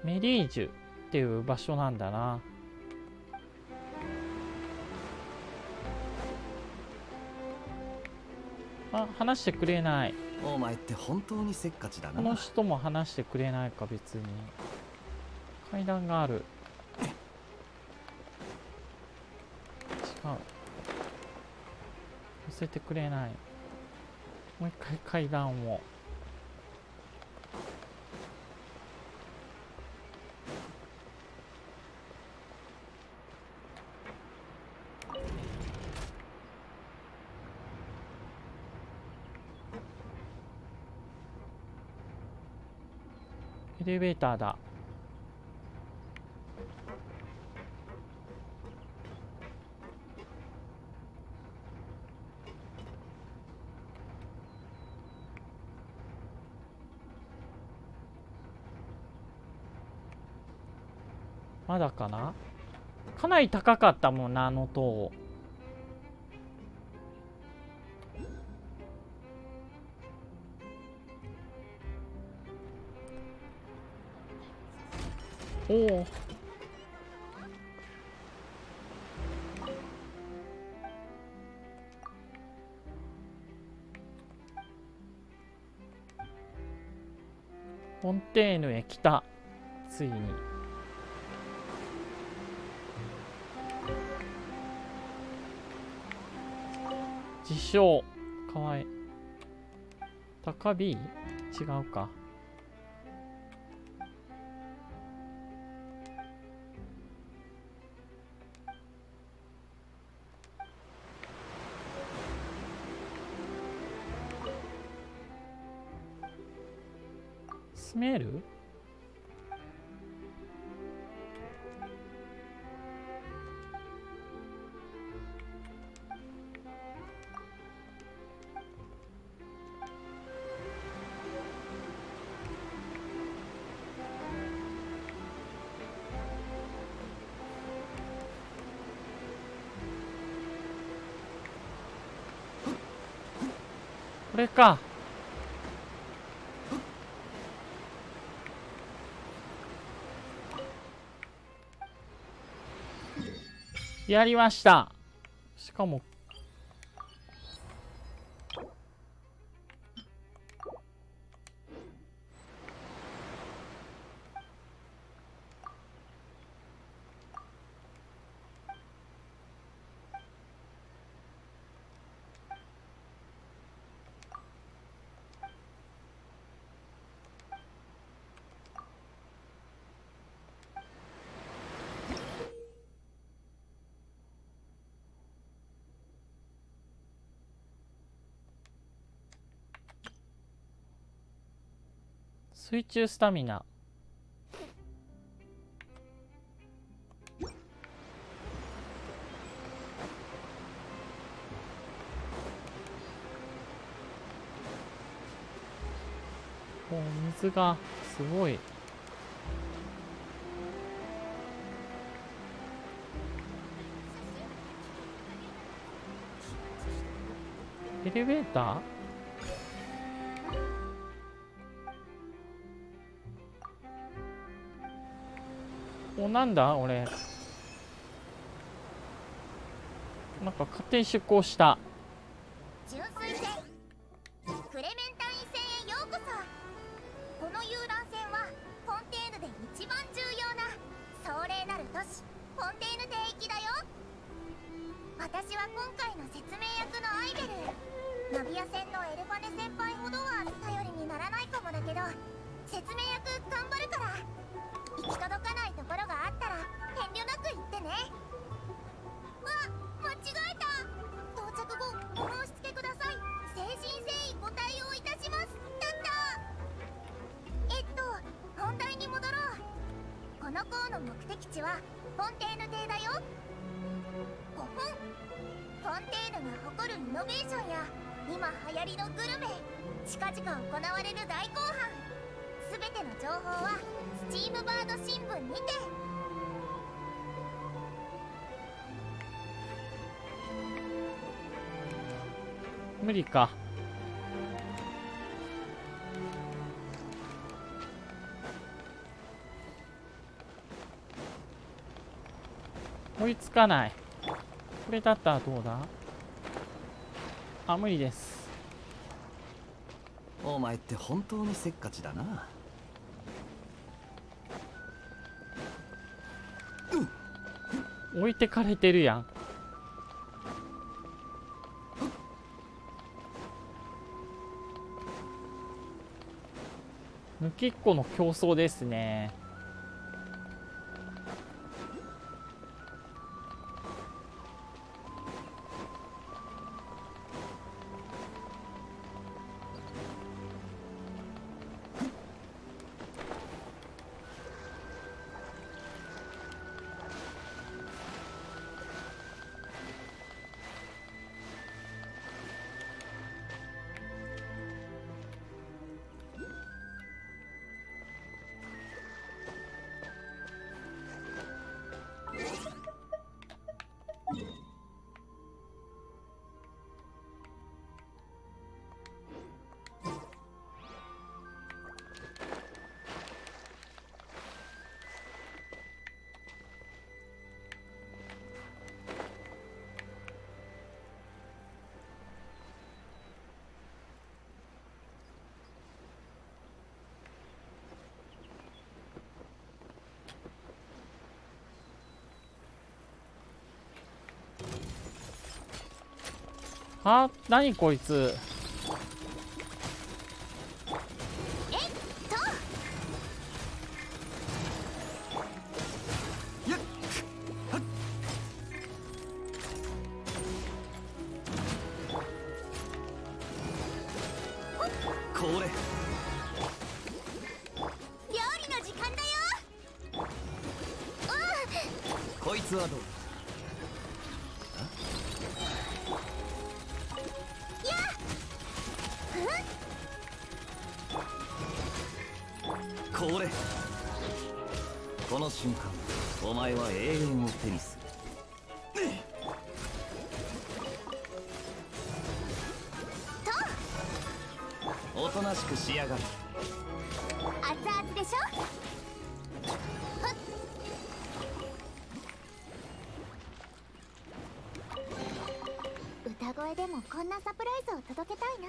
メリージュっていう場所なんだな。あ話してくれない。お前って本当にせっかちだこのな人も話してくれないか別に。階段がある。違う。寄せてくれない。もう一回階段をエレベーターだ。まだかな？かなり高かったもんなあの塔。フォンテーヌへ来た。ついに。自称。かわいい。高 B? 違うか。住めるこれか。やりました。しかも水中スタミナ。お水がすごい。エレベーター？なんだ？俺。なんか勝手に出航した。純粋船クレメンタイン船へようこそ。この遊覧船はフォンテーヌで一番重要な壮麗なる都市フォンテーヌ帝域だよ。私は今回の説明役のアイベル。ナビア船のエルファネ先輩ほどは頼りにならないかもだけど説明役頑張るから。行き届かない遠慮なく言ってね。あ間違えた。到着後お申し付けください。誠心誠意ご対応いたします。だった。えっと本題に戻ろう。この号の目的地はフォンテーヌ邸だよ。5本フォンテーヌが誇るイノベーションや今流行りのグルメ。近々行われる大公判すべての情報はスチームバード新聞にて。無理か。追いつかない。これだったらどうだ？あ無理です。お前って本当にせっかちだな。置いてかれてるやん。抜きっこの競争ですね。あ何こいつ。前は永遠を手にする。おとなしくしやがる。熱々でしょ？歌声でもこんなサプライズを届けたいな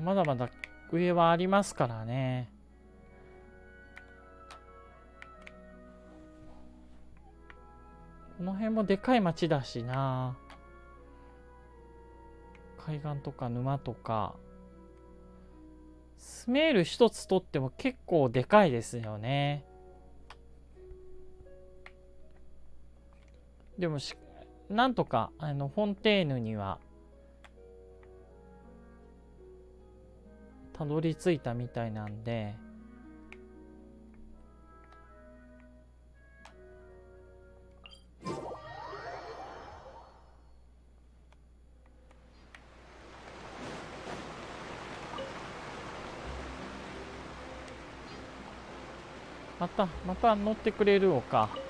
まだまだ上はありますからね。この辺もでかい町だしな。海岸とか沼とか。スメール一つ取っても結構でかいですよね。でもし、なんとか、あの、フォンテーヌにはたどり着いたみたいなんで。またまた乗ってくれるのか。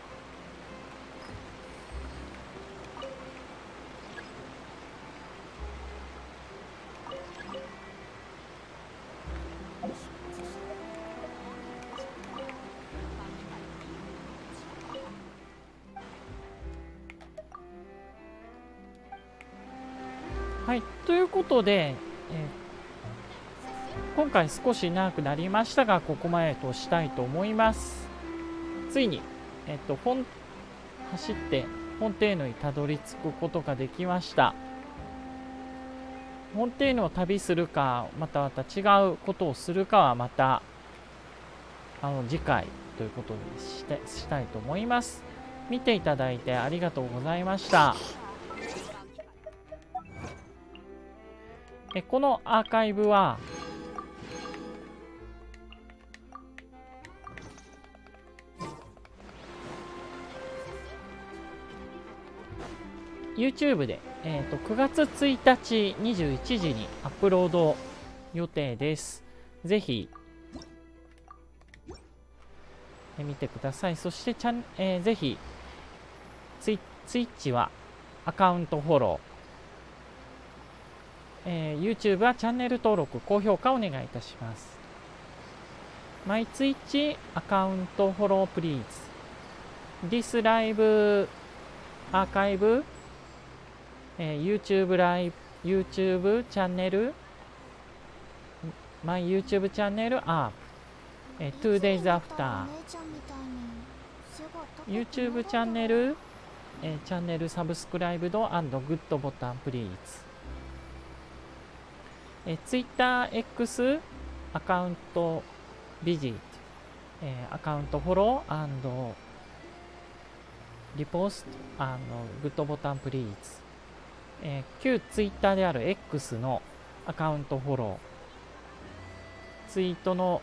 ことで、え今回少し長くなりましたがここまでとしたいと思います。ついに、えっと、フォン走ってフォンテーヌにたどり着くことができました。フォンテーヌを旅するかまたまた違うことをするかはまたあの次回ということにしてしたいと思います。見ていただいてありがとうございました。えこのアーカイブは YouTube で、えーと、9月1日21時にアップロード予定です。ぜひ、え見てください。そしてチャン、えー、ぜひツイ、ツイッチはアカウントフォロー、えー、YouTube はチャンネル登録、高評価お願いいたします。マイツイッチアカウントフォロープリーズ。This Live アーカイブえー、YouTube ライブ、YouTube チャンネル、マイ YouTube チャンネルアップ、えー、2days after、YouTube チャンネル、えー、チャンネルサブスクライブドグッドボタンプリーズ、えー、TwitterX アカウントビジット、えー、アカウントフォローリポストグッドボタンプリーズえー、旧ツイッターである X のアカウントフォロー、ツイートの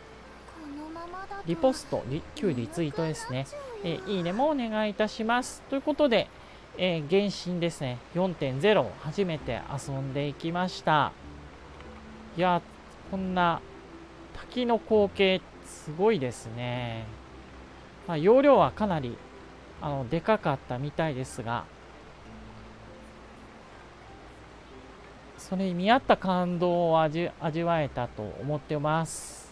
リポスト、リ旧リツイートですね、えー、いいねもお願いいたします。ということで、えー、原神ですね、4.0初めて遊んでいきました。いや、こんな滝の光景、すごいですね。まあ、容量はかなりあのでかかったみたいですが、それに見合った感動を味味わえたと思ってます。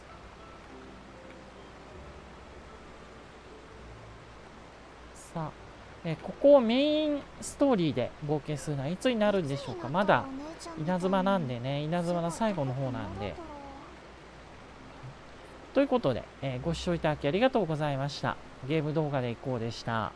えここをメインストーリーで冒険するのはいつになるんでしょうかまだ稲妻なんでね、稲妻の最後の方なんで。ということで、え、ご視聴いただきありがとうございました。ゲーム動画でいこうでした。